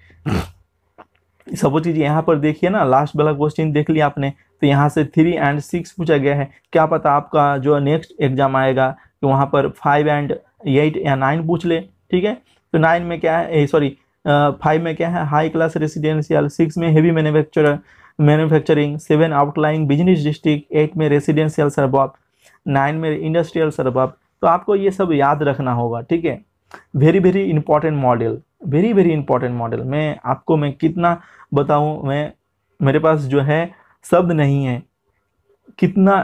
Speaker 1: सब चीज़ यहाँ पर देखिए ना लास्ट वाला क्वेश्चन देख लिया आपने तो यहाँ से थ्री एंड सिक्स पूछा गया है। क्या पता आपका जो नेक्स्ट एग्ज़ाम आएगा, कि वहाँ पर फाइव एंड एट या नाइन पूछ ले, ठीक है? तो नाइन में क्या है सॉरी फाइव में क्या है हाई क्लास रेसिडेंशियल सिक्स में heavy manufacture manufacturing seven outlying business district eight में रेसिडेंशियल सरबाब नाइन में इंडस्ट्रियल सरबाब तो आपको ये सब याद रखना होगा, ठीक है? Very very important model very very important model मैं आपको मैं कितना बताऊँ, मैं, मेरे पास जो है शब्द नहीं है। कितना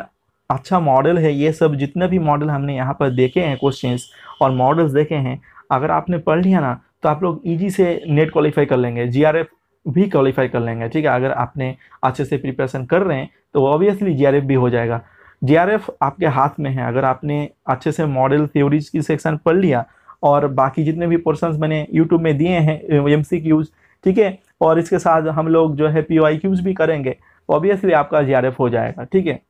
Speaker 1: अच्छा मॉडल है ये सब, जितने भी मॉडल हमने यहाँ पर देखे हैं क्वेश्चंस और मॉडल्स देखे हैं, अगर आपने पढ़ लिया ना तो आप लोग इजी से नेट क्वालिफाई कर लेंगे जीआरएफ भी क्वालिफाई कर लेंगे, ठीक है? अगर आपने अच्छे से प्रिपरेशन कर रहे हैं तो ऑब्वियसली जीआरएफ भी हो जाएगा। जीआरएफ आपके हाथ में है। अगर आपने अच्छे से मॉडल थ्योरीज की सेक्शन पढ़ लिया और बाकी जितने भी पोर्सन मैंने यूट्यूब में दिए हैं एम ठीक है? और इसके साथ हम लोग जो है पी भी करेंगे ऑब्वियसली आपका जी हो जाएगा ठीक है?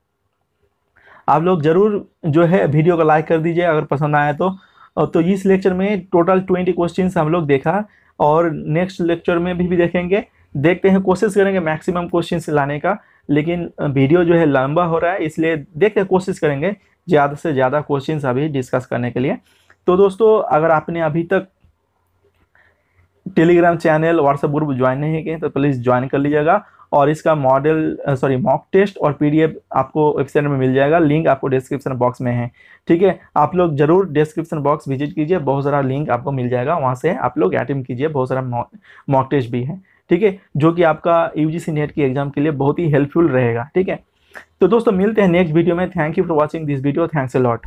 Speaker 1: आप लोग ज़रूर जो है वीडियो को लाइक कर दीजिए अगर पसंद आया तो। तो इस लेक्चर में टोटल ट्वेंटी क्वेश्चन हम लोग देखा और नेक्स्ट लेक्चर में भी, भी देखेंगे। देखते हैं कोशिश करेंगे मैक्सिमम क्वेश्चन लाने का। लेकिन वीडियो जो है लंबा हो रहा है, इसलिए देखते कोशिश करेंगे ज़्यादा से ज़्यादा क्वेश्चन अभी डिस्कस करने के लिए। तो दोस्तों, अगर आपने अभी तक Telegram channel WhatsApp group join नहीं किए तो प्लीज़ ज्वाइन कर लीजिएगा और इसका मॉडल सॉरी मॉक टेस्ट और पीडीएफ आपको वेबसाइट में मिल जाएगा। लिंक आपको डिस्क्रिप्शन बॉक्स में है। ठीक है? आप लोग ज़रूर डिस्क्रिप्शन बॉक्स विज़िट कीजिए। बहुत सारा लिंक आपको मिल जाएगा। वहाँ से आप लोग अटेम्प कीजिए। बहुत सारा मॉक टेस्ट भी है। ठीक है, जो कि आपका यू यूजीसी नेट की एग्ज़ाम के लिए बहुत ही हेल्पफुल रहेगा, ठीक है? तो दोस्तों, मिलते हैं नेक्स्ट वीडियो में। Thank you for watching this video thanks a lot